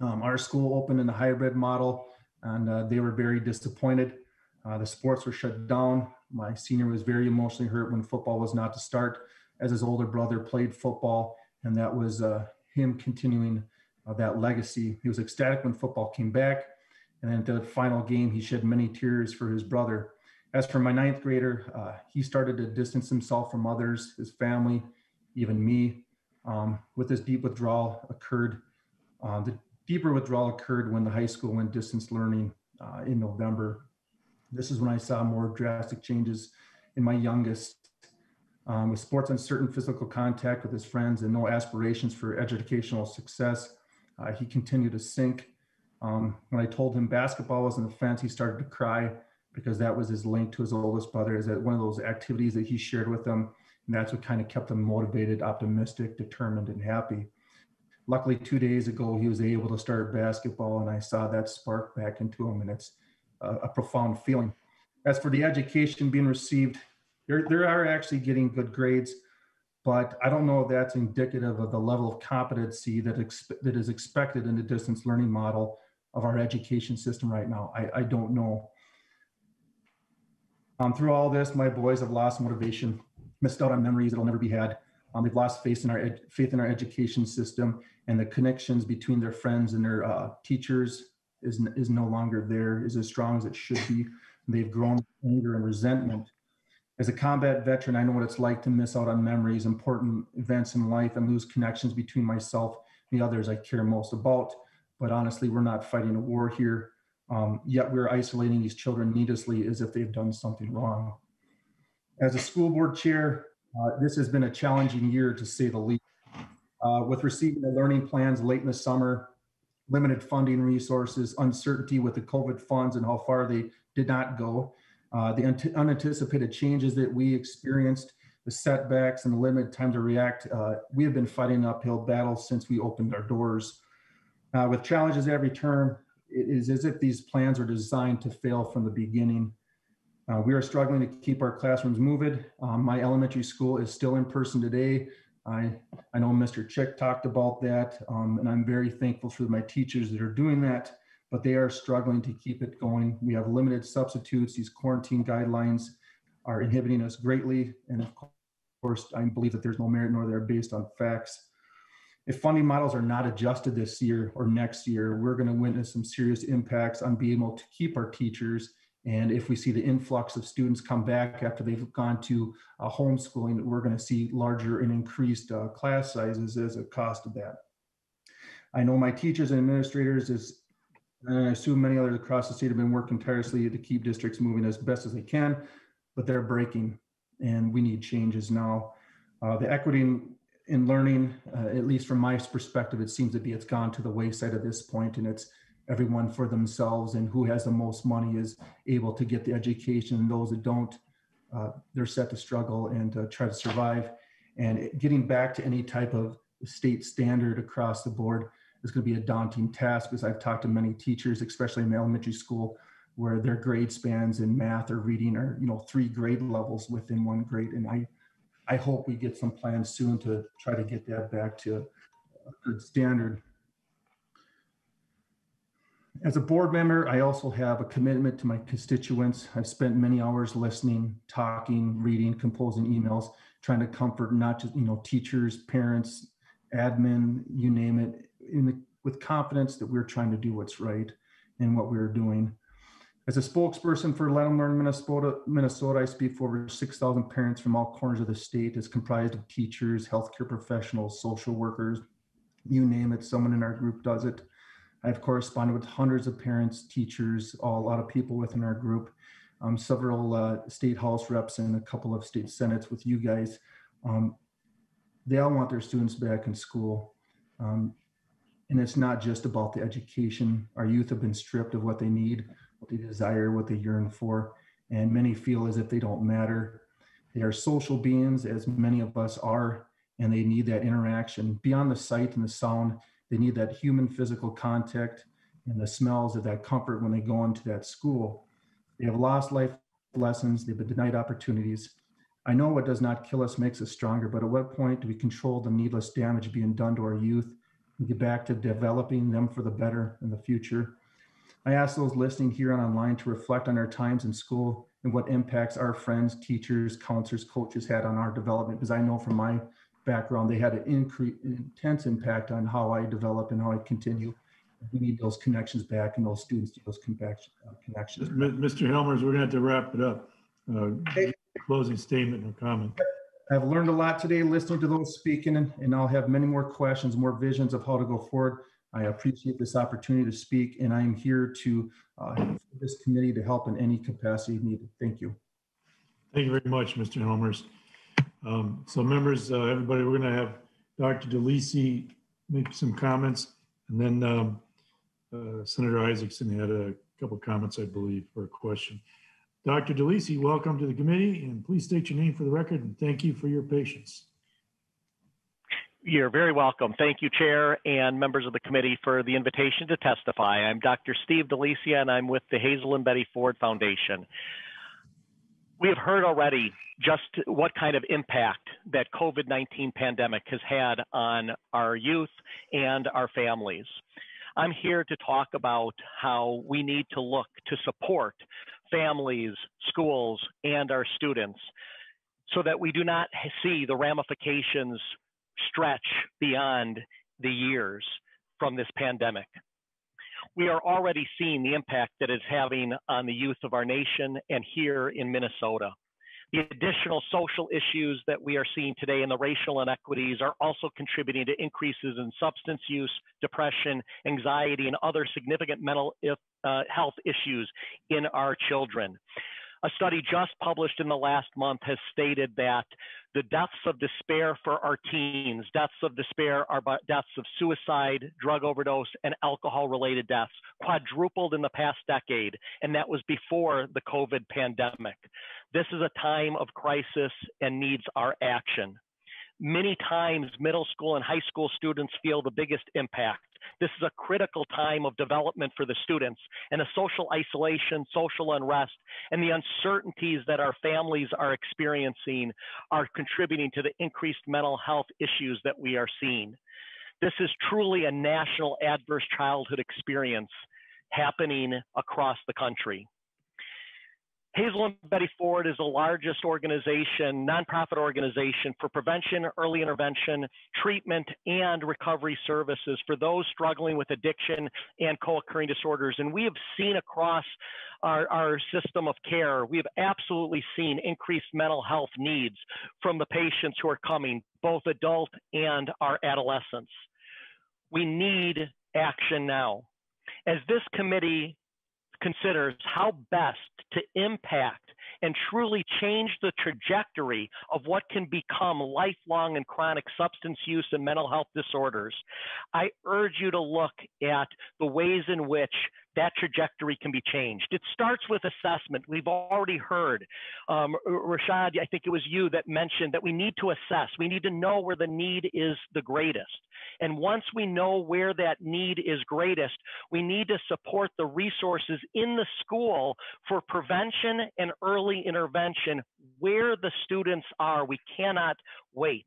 Um, our school opened in the hybrid model, and uh, they were very disappointed. Uh, the sports were shut down. My senior was very emotionally hurt when football was not to start, as his older brother played football, and that was uh, him continuing uh, that legacy. He was ecstatic when football came back, and then at the final game, he shed many tears for his brother. As for my ninth grader, uh, he started to distance himself from others, his family, even me. Um, with this deep withdrawal occurred, uh, the deeper withdrawal occurred when the high school went distance learning uh, in November. This is when I saw more drastic changes in my youngest. Um, with sports uncertain physical contact with his friends and no aspirations for educational success, uh, he continued to sink. Um, when I told him basketball was an offense, he started to cry because that was his link to his oldest brother. Is that one of those activities that he shared with them, and that's what kind of kept him motivated, optimistic, determined, and happy. Luckily, two days ago, he was able to start basketball, and I saw that spark back into him, and it's a, a profound feeling. As for the education being received, there, there are actually getting good grades, but I don't know if that's indicative of the level of competency that, that is expected in the distance learning model of our education system right now. I, I don't know. Um, through all this, my boys have lost motivation, missed out on memories that'll never be had. Um, they've lost faith in our ed- faith in our education system, and the connections between their friends and their uh, teachers is is no longer there. Is as strong as it should be. They've grown anger and resentment. As a combat veteran, I know what it's like to miss out on memories, important events in life, and lose connections between myself and the others I care most about. But honestly, we're not fighting a war here. Um, yet we're isolating these children needlessly as if they've done something wrong. As a school board chair, uh, this has been a challenging year to say the least. Uh, with receiving the learning plans late in the summer, limited funding resources, uncertainty with the COVID funds and how far they did not go, uh, the un- unanticipated changes that we experienced, the setbacks and the limited time to react, uh, we have been fighting an uphill battle since we opened our doors. Uh, with challenges every turn, it is as if these plans are designed to fail from the beginning. Uh, we are struggling to keep our classrooms moving. Um, my elementary school is still in person today. I, I know Mr. Chick talked about that, um, and I'm very thankful for my teachers that are doing that, but they are struggling to keep it going. We have limited substitutes. These quarantine guidelines are inhibiting us greatly. And of course, I believe that there's no merit nor they're based on facts if funding models are not adjusted this year or next year, we're going to witness some serious impacts on being able to keep our teachers. And if we see the influx of students come back after they've gone to uh, homeschooling, we're going to see larger and increased uh, class sizes as a cost of that. I know my teachers and administrators, as and I assume many others across the state have been working tirelessly to keep districts moving as best as they can, but they're breaking and we need changes now. Uh, the equity in learning, uh, at least from my perspective, it seems to be it's gone to the wayside at this point, and it's everyone for themselves, and who has the most money is able to get the education, and those that don't, uh, they're set to struggle and uh, try to survive. And getting back to any type of state standard across the board is going to be a daunting task, because I've talked to many teachers, especially in elementary school, where their grade spans in math or reading are, you know, three grade levels within one grade, and I I hope we get some plans soon to try to get that back to a good standard. As a board member, I also have a commitment to my constituents. I've spent many hours listening, talking, reading, composing emails, trying to comfort not just you know teachers, parents, admin, you name it, in the, with confidence that we're trying to do what's right and what we're doing. As a spokesperson for Let 'em Learn Minnesota, Minnesota, I speak for over 6,000 parents from all corners of the state. It's comprised of teachers, healthcare professionals, social workers, you name it, someone in our group does it. I've corresponded with hundreds of parents, teachers, a lot of people within our group, um, several uh, state house reps and a couple of state senates with you guys. Um, they all want their students back in school. Um, and it's not just about the education. Our youth have been stripped of what they need, what they desire, what they yearn for. And many feel as if they don't matter. They are social beings, as many of us are, and they need that interaction beyond the sight and the sound. They need that human physical contact and the smells of that comfort when they go into that school. They have lost life lessons, they've been denied opportunities. I know what does not kill us makes us stronger, but at what point do we control the needless damage being done to our youth and get back to developing them for the better in the future? I ask those listening here and online to reflect on their times in school and what impacts our friends, teachers, counselors, coaches had on our development, because I know from my background, they had an increase, intense impact on how I develop and how I continue. We need those connections back and those students need those uh, connections. Mr. Helmers, we're gonna have to wrap it up. Uh, Closing statement or comment. I've learned a lot today listening to those speaking, and I'll have many more questions, more visions of how to go forward. I appreciate this opportunity to speak, and I am here to uh, this committee to help in any capacity needed. Thank you. Thank you very much, Mr. Helmers. Um, So members, uh, everybody, we're going to have Dr. DeLisi make some comments, and then um, uh, Senator Isaacson had a couple comments, I believe, or a question. Dr. DeLisi, welcome to the committee, and please state your name for the record, and thank you for your patience. You're very welcome. Thank you, Chair and members of the committee for the invitation to testify. I'm Dr. Steve DeLisi, and I'm with the Hazelden Betty Ford Foundation. We have heard already just what kind of impact that COVID-19 pandemic has had on our youth and our families. I'm here to talk about how we need to look to support families, schools, and our students so that we do not see the ramifications stretch beyond the years from this pandemic. We are already seeing the impact that it's having on the youth of our nation and here in Minnesota. The additional social issues that we are seeing today and the racial inequities are also contributing to increases in substance use, depression, anxiety, and other significant mental uh, health issues in our children. A study just published in the last month has stated that the deaths of despair for our teens, deaths of despair are deaths of suicide, drug overdose, and alcohol related deaths quadrupled in the past decade. And that was before the COVID pandemic. This is a time of crisis and needs our action. Many times, middle school and high school students feel the biggest impact. This is a critical time of development for the students, and the social isolation, social unrest, and the uncertainties that our families are experiencing are contributing to the increased mental health issues that we are seeing. This is truly a national adverse childhood experience happening across the country. Hazelden Betty Ford is the largest organization, nonprofit organization for prevention, early intervention, treatment, and recovery services for those struggling with addiction and co-occurring disorders. And we have seen across our, our system of care, we have absolutely seen increased mental health needs from the patients who are coming, both adult and our adolescents. We need action now. As this committee considers how best to impact and truly change the trajectory of what can become lifelong and chronic substance use and mental health disorders, I urge you to look at the ways in which that trajectory can be changed. It starts with assessment. We've already heard, um, Rashad, I think it was you that mentioned that we need to assess. We need to know where the need is the greatest. And once we know where that need is greatest, we need to support the resources in the school for prevention and early intervention where the students are. We cannot wait.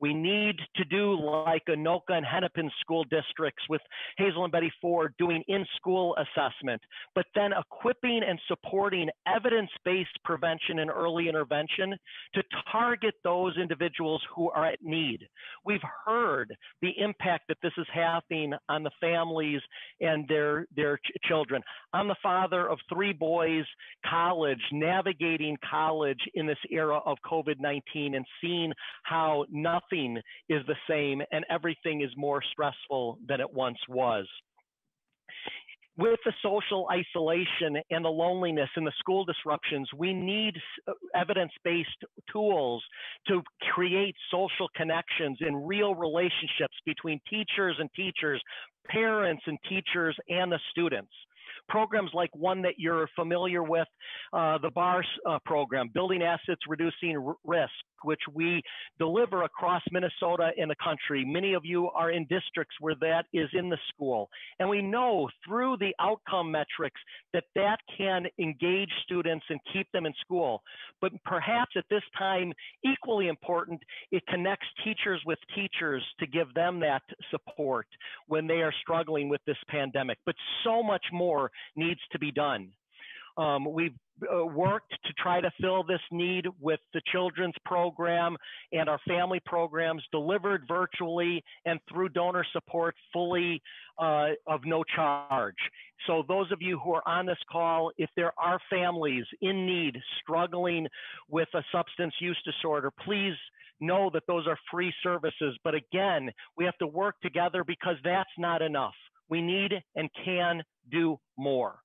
We need to do like Anoka and Hennepin school districts with Hazelden Betty Ford doing in-school assessment, but then equipping and supporting evidence-based prevention and early intervention to target those individuals who are at need. We've heard the impact that this is having on the families and their, their ch- children. I'm the father of three boys, college, navigating college in this era of COVID-19 and seeing how nothing is the same and everything is more stressful than it once was. With the social isolation and the loneliness and the school disruptions, we need evidence based tools to create social connections and real relationships between teachers and teachers, parents and teachers, and the students. Programs like one that you're familiar with, uh, the BARS uh, program, Building Assets, Reducing R- Risk, which we deliver across Minnesota and the country. Many of you are in districts where that is in the school. And we know through the outcome metrics that that can engage students and keep them in school. But perhaps at this time, equally important, it connects teachers with teachers to give them that support when they are struggling with this pandemic. But so much more needs to be done. Um, we've uh, worked to try to fill this need with the children's program and our family programs delivered virtually and through donor support fully uh, of no charge. So those of you who are on this call, if there are families in need struggling with a substance use disorder, please know that those are free services. But again, we have to work together because that's not enough. We need and can do more.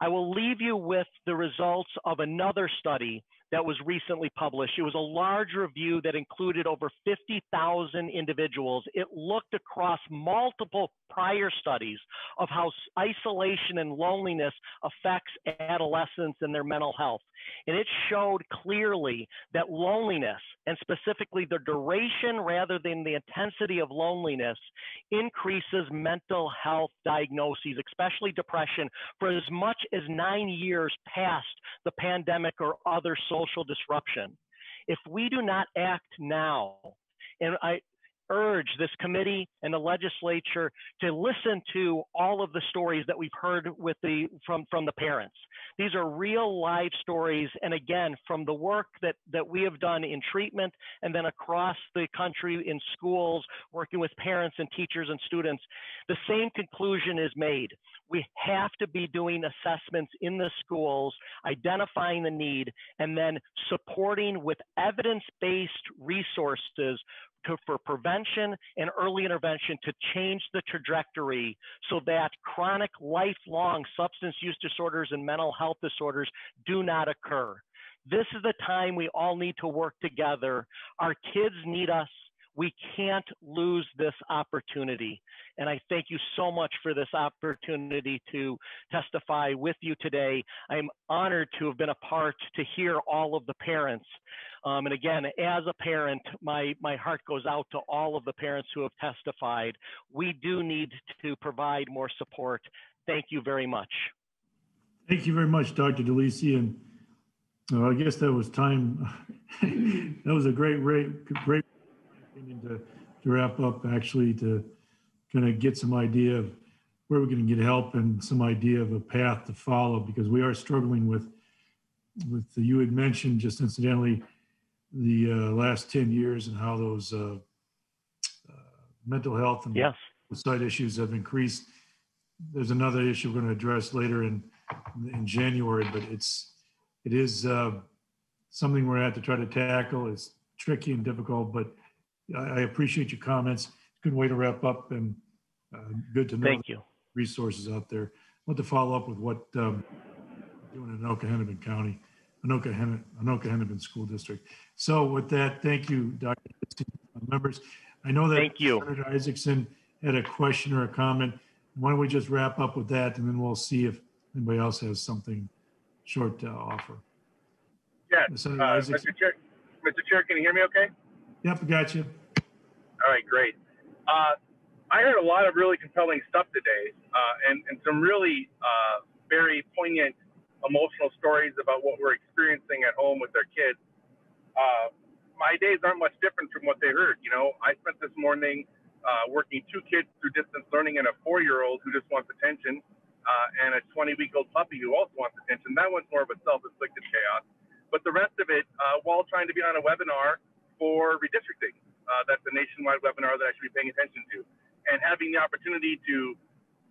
I will leave you with the results of another study that was recently published. It was a large review that included over 50,000 individuals. It looked across multiple prior studies of how isolation and loneliness affects adolescents and their mental health. And it showed clearly that loneliness, and specifically the duration rather than the intensity of loneliness, increases mental health diagnoses, especially depression, for as much as nine years past the pandemic or other social disruption. If we do not act now, and I, urge this committee and the legislature to listen to all of the stories that we've heard with the from from the parents. These are real live stories, and again, from the work that that we have done in treatment and then across the country in schools, working with parents and teachers and students, the same conclusion is made. We have to be doing assessments in the schools, identifying the need, and then supporting with evidence-based resources to, for prevention and early intervention to change the trajectory so that chronic lifelong substance use disorders and mental health disorders do not occur. This is the time we all need to work together. Our kids need us. We can't lose this opportunity. And I thank you so much for this opportunity to testify with you today. I'm honored to have been a part to hear all of the parents. Um, and again, as a parent, my, my heart goes out to all of the parents who have testified. We do need to provide more support. Thank you very much. Thank you very much, Dr. DeLisi. And I guess that was time. that was a great, great, great to, to wrap up, actually, to kind of get some idea of where we're going to get help and some idea of a path to follow because we are struggling with, with the, you had mentioned just incidentally, the uh, last 10 years and how those uh, uh, mental health and yes. side issues have increased. There's another issue we're going to address later in in January, but it's it is uh, something we're have to try to tackle. It's tricky and difficult, but I, I appreciate your comments. Good way to wrap up, and uh, good to know. Thank you. Resources out there. I want to follow up with what um, doing in Anoka Hennepin County, Anoka Hennepin, Anoka Hennepin School District. So with that, thank you, Dr. Members. I know that thank you. Senator Isaacson had a question or a comment. Why don't we just wrap up with that, and then we'll see if anybody else has something short to offer. Yes, uh, Mr. Chair, Mr. Chair, can you hear me okay? Yep, I got you. All right, great. Uh, I heard a lot of really compelling stuff today uh, and, and some really uh, very poignant emotional stories about what we're experiencing at home with our kids. Uh, my days aren't much different from what they heard. You know, I spent this morning uh, working two kids through distance learning and a four-year-old who just wants attention, uh, and a 20-week-old puppy who also wants attention. That one's more of a self-inflicted chaos. But the rest of it, while trying to be on a webinar for redistricting, uh, that's a nationwide webinar that I should be paying attention to, and having the opportunity to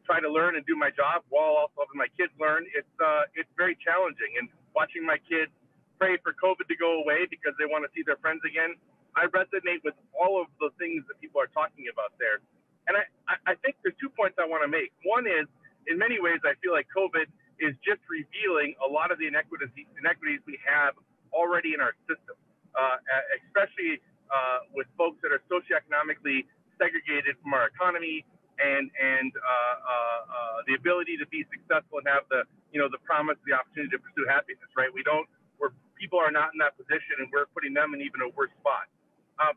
try to learn and do my job while also having my kids learn, it's uh, it's very challenging. And watching my kids pray for COVID to go away because they want to see their friends again, I resonate with all of the things that people are talking about there. And I, I think there's two points I want to make. One is, in many ways, I feel like COVID is just revealing a lot of the inequities, inequities we have already in our system, uh, especially uh, with folks that are socioeconomically segregated from our economy, and and uh, uh, uh, the ability to be successful and have the you know the promise, the opportunity to pursue happiness. Right? We don't. Where people are not in that position, and we're putting them in even a worse spot.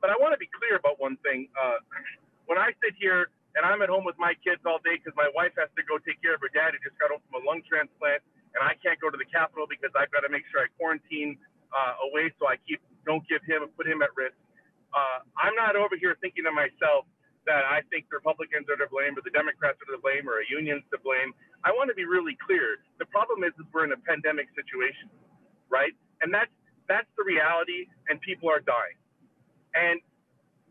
But I want to be clear about one thing. When I sit here and I'm at home with my kids all day because my wife has to go take care of her dad who just got home from a lung transplant, and I can't go to the Capitol because I've got to make sure I quarantine uh, away so I keep don't give him and put him at risk. Uh, I'm not over here thinking to myself, that I think the Republicans are to blame or the Democrats are to blame or a union's to blame. I want to be really clear. The problem is, is we're in a pandemic situation, right? And that's that's the reality, and people are dying. And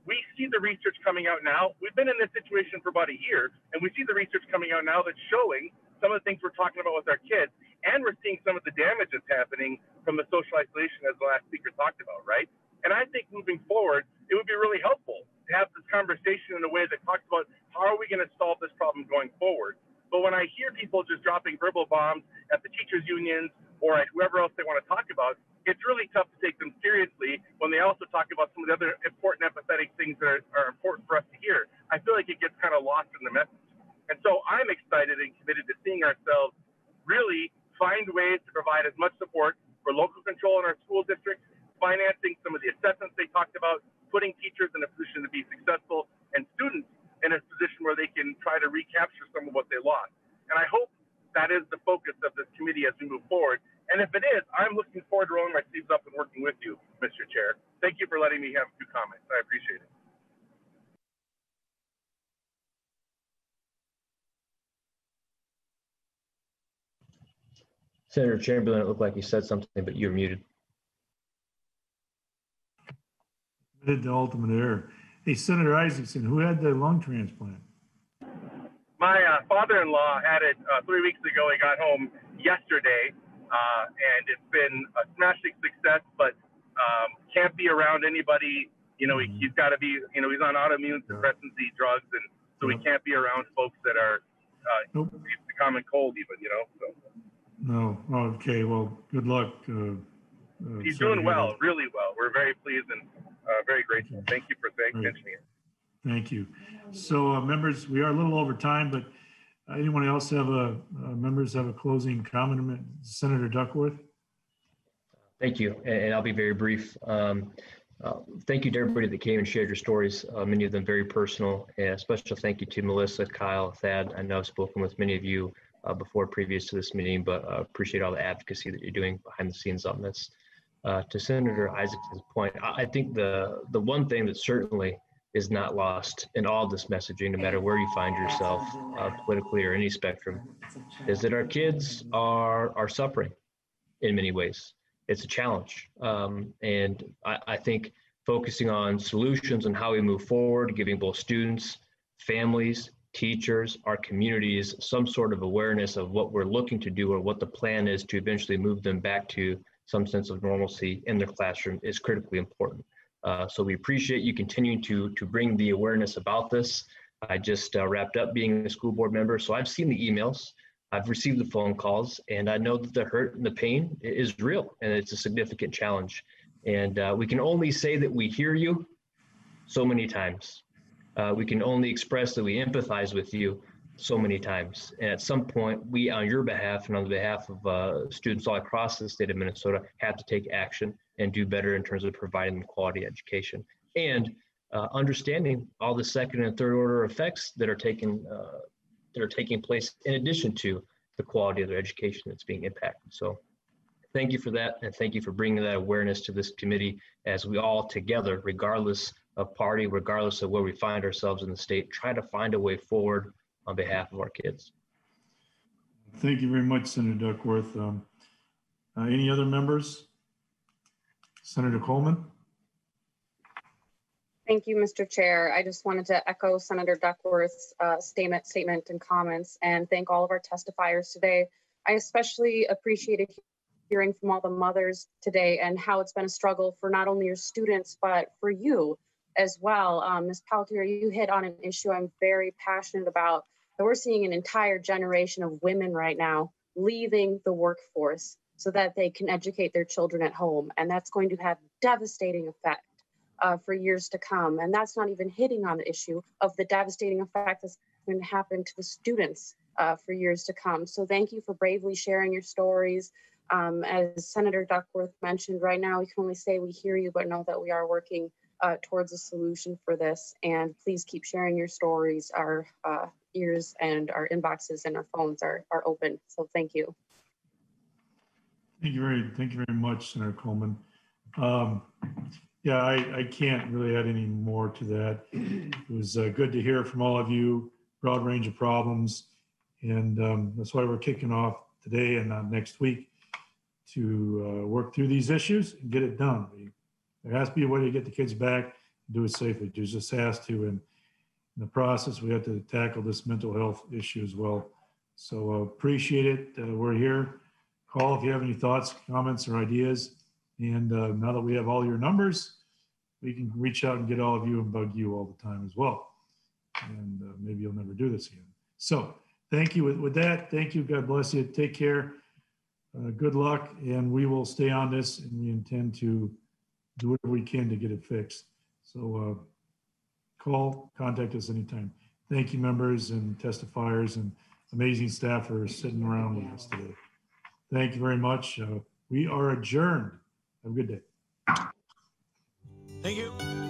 we see the research coming out now. We've been in this situation for about a year, and we see the research coming out now that's showing some of the things we're talking about with our kids, and we're seeing some of the damage that's happening from the social isolation, as the last speaker talked about, right? And I think moving forward, it would be really helpful to have this conversation in a way that talks about how are we going to solve this problem going forward. But when I hear people just dropping verbal bombs at the teachers' unions or at whoever else they want to talk about, it's really tough to take them seriously when they also talk about some of the other important, empathetic things that are, are important for us to hear. I feel like it gets kind of lost in the message. And so I'm excited and committed to seeing ourselves really find ways to provide as much support for local control in our school districts, financing some of the assessments they talked about, putting teachers in a position to be successful and students in a position where they can try to recapture some of what they lost. And I hope that is the focus of this committee as we move forward. And if it is, I'm looking forward to rolling my sleeves up and working with you, Mr. Chair. Thank you for letting me have a few comments. I appreciate it. Senator Chamberlain, it looked like you said something, but you're muted. Committed to ultimate error. Hey, Senator Isaacson, who had the lung transplant? My uh, father-in-law had it uh, three weeks ago. He got home yesterday, uh, and it's been a smashing success. But um, can't be around anybody. You know, he, has got to be. You know, he's on autoimmune suppressancy drugs, and so he can't be around folks that are uh, nope. the common cold, even. You know. So. No. Okay. Well, good luck. Uh, uh, he's doing well, really well. We're very pleased and uh, very grateful. Thank you for saying, mentioning it. Thank you. So, uh, members, we are a little over time, but anyone else have a uh, members have a closing comment? Senator Duckworth. Thank you, and I'll be very brief. Um, uh, thank you to everybody that came and shared your stories, uh, many of them very personal. And a special thank you to Melissa, Kyle, Thad. I know I've spoken with many of you uh, before previous to this meeting, but uh, appreciate all the advocacy that you're doing behind the scenes on this uh, to Senator Isaacson's point, I think the the one thing that certainly is not lost in all this messaging, no matter where you find yourself uh, politically or any spectrum, is that our kids are are suffering in many ways. It's a challenge, um, and I, I think focusing on solutions and how we move forward, giving both students, families, teachers, our communities some sort of awareness of what we're looking to do or what the plan is to eventually move them back to some sense of normalcy in their classroom is critically important. Uh, so we appreciate you continuing to, to bring the awareness about this. I just uh, wrapped up being a school board member, so I've seen the emails, I've received the phone calls, and I know that the hurt and the pain is real, and it's a significant challenge. And uh, we can only say that we hear you so many times. Uh, we can only express that we empathize with you, so many times. And at some point, we, on your behalf and on the behalf of uh, students all across the state of Minnesota, have to take action and do better in terms of providing them quality education and uh, understanding all the second and third order effects that are taking uh, that are taking place in addition to the quality of their education that's being impacted. So, thank you for that. And thank you for bringing that awareness to this committee as we all together, regardless of party, regardless of where we find ourselves in the state, try to find a way forward on behalf of our kids. Thank you very much, Senator Duckworth. Um, uh, Any other members? Senator Coleman? Thank you, Mr. Chair. I just wanted to echo Senator Duckworth's uh, statement, statement and comments and thank all of our testifiers today. I especially appreciated hearing from all the mothers today and how it's been a struggle for not only your students, but for you as well. Um, Ms. Peltier, you hit on an issue I'm very passionate about. That we're seeing an entire generation of women right now leaving the workforce so that they can educate their children at home. And that's going to have devastating effect uh, for years to come. And that's not even hitting on the issue of the devastating effect that's going to happen to the students uh, for years to come. So thank you for bravely sharing your stories. Um, as Senator Duckworth mentioned, right now we can only say we hear you, but know that we are working uh, towards a solution for this. And please keep sharing your stories. Our uh, ears and our inboxes and our phones are, are open. So thank you. Thank you very, thank you very much, Senator Coleman. Um, Yeah, I, I can't really add any more to that. It was uh, good to hear from all of you, broad range of problems. And um, that's why we're kicking off today and not next week to uh, work through these issues and get it done. We- There has to be a way to get the kids back, do it safely. Just has to. And in the process, we have to tackle this mental health issue as well. So uh, appreciate it. Uh, We're here. Call if you have any thoughts, comments, or ideas. And uh, now that we have all your numbers, we can reach out and get all of you and bug you all the time as well. And uh, maybe you'll never do this again. So thank you. With, with that, thank you. God bless you. Take care. Uh, good luck. And we will stay on this and we intend to do whatever we can to get it fixed. So uh, call, contact us anytime. Thank you, members and testifiers and amazing staff for sitting around with us today. Thank you very much. Uh, we are adjourned. Have a good day. Thank you.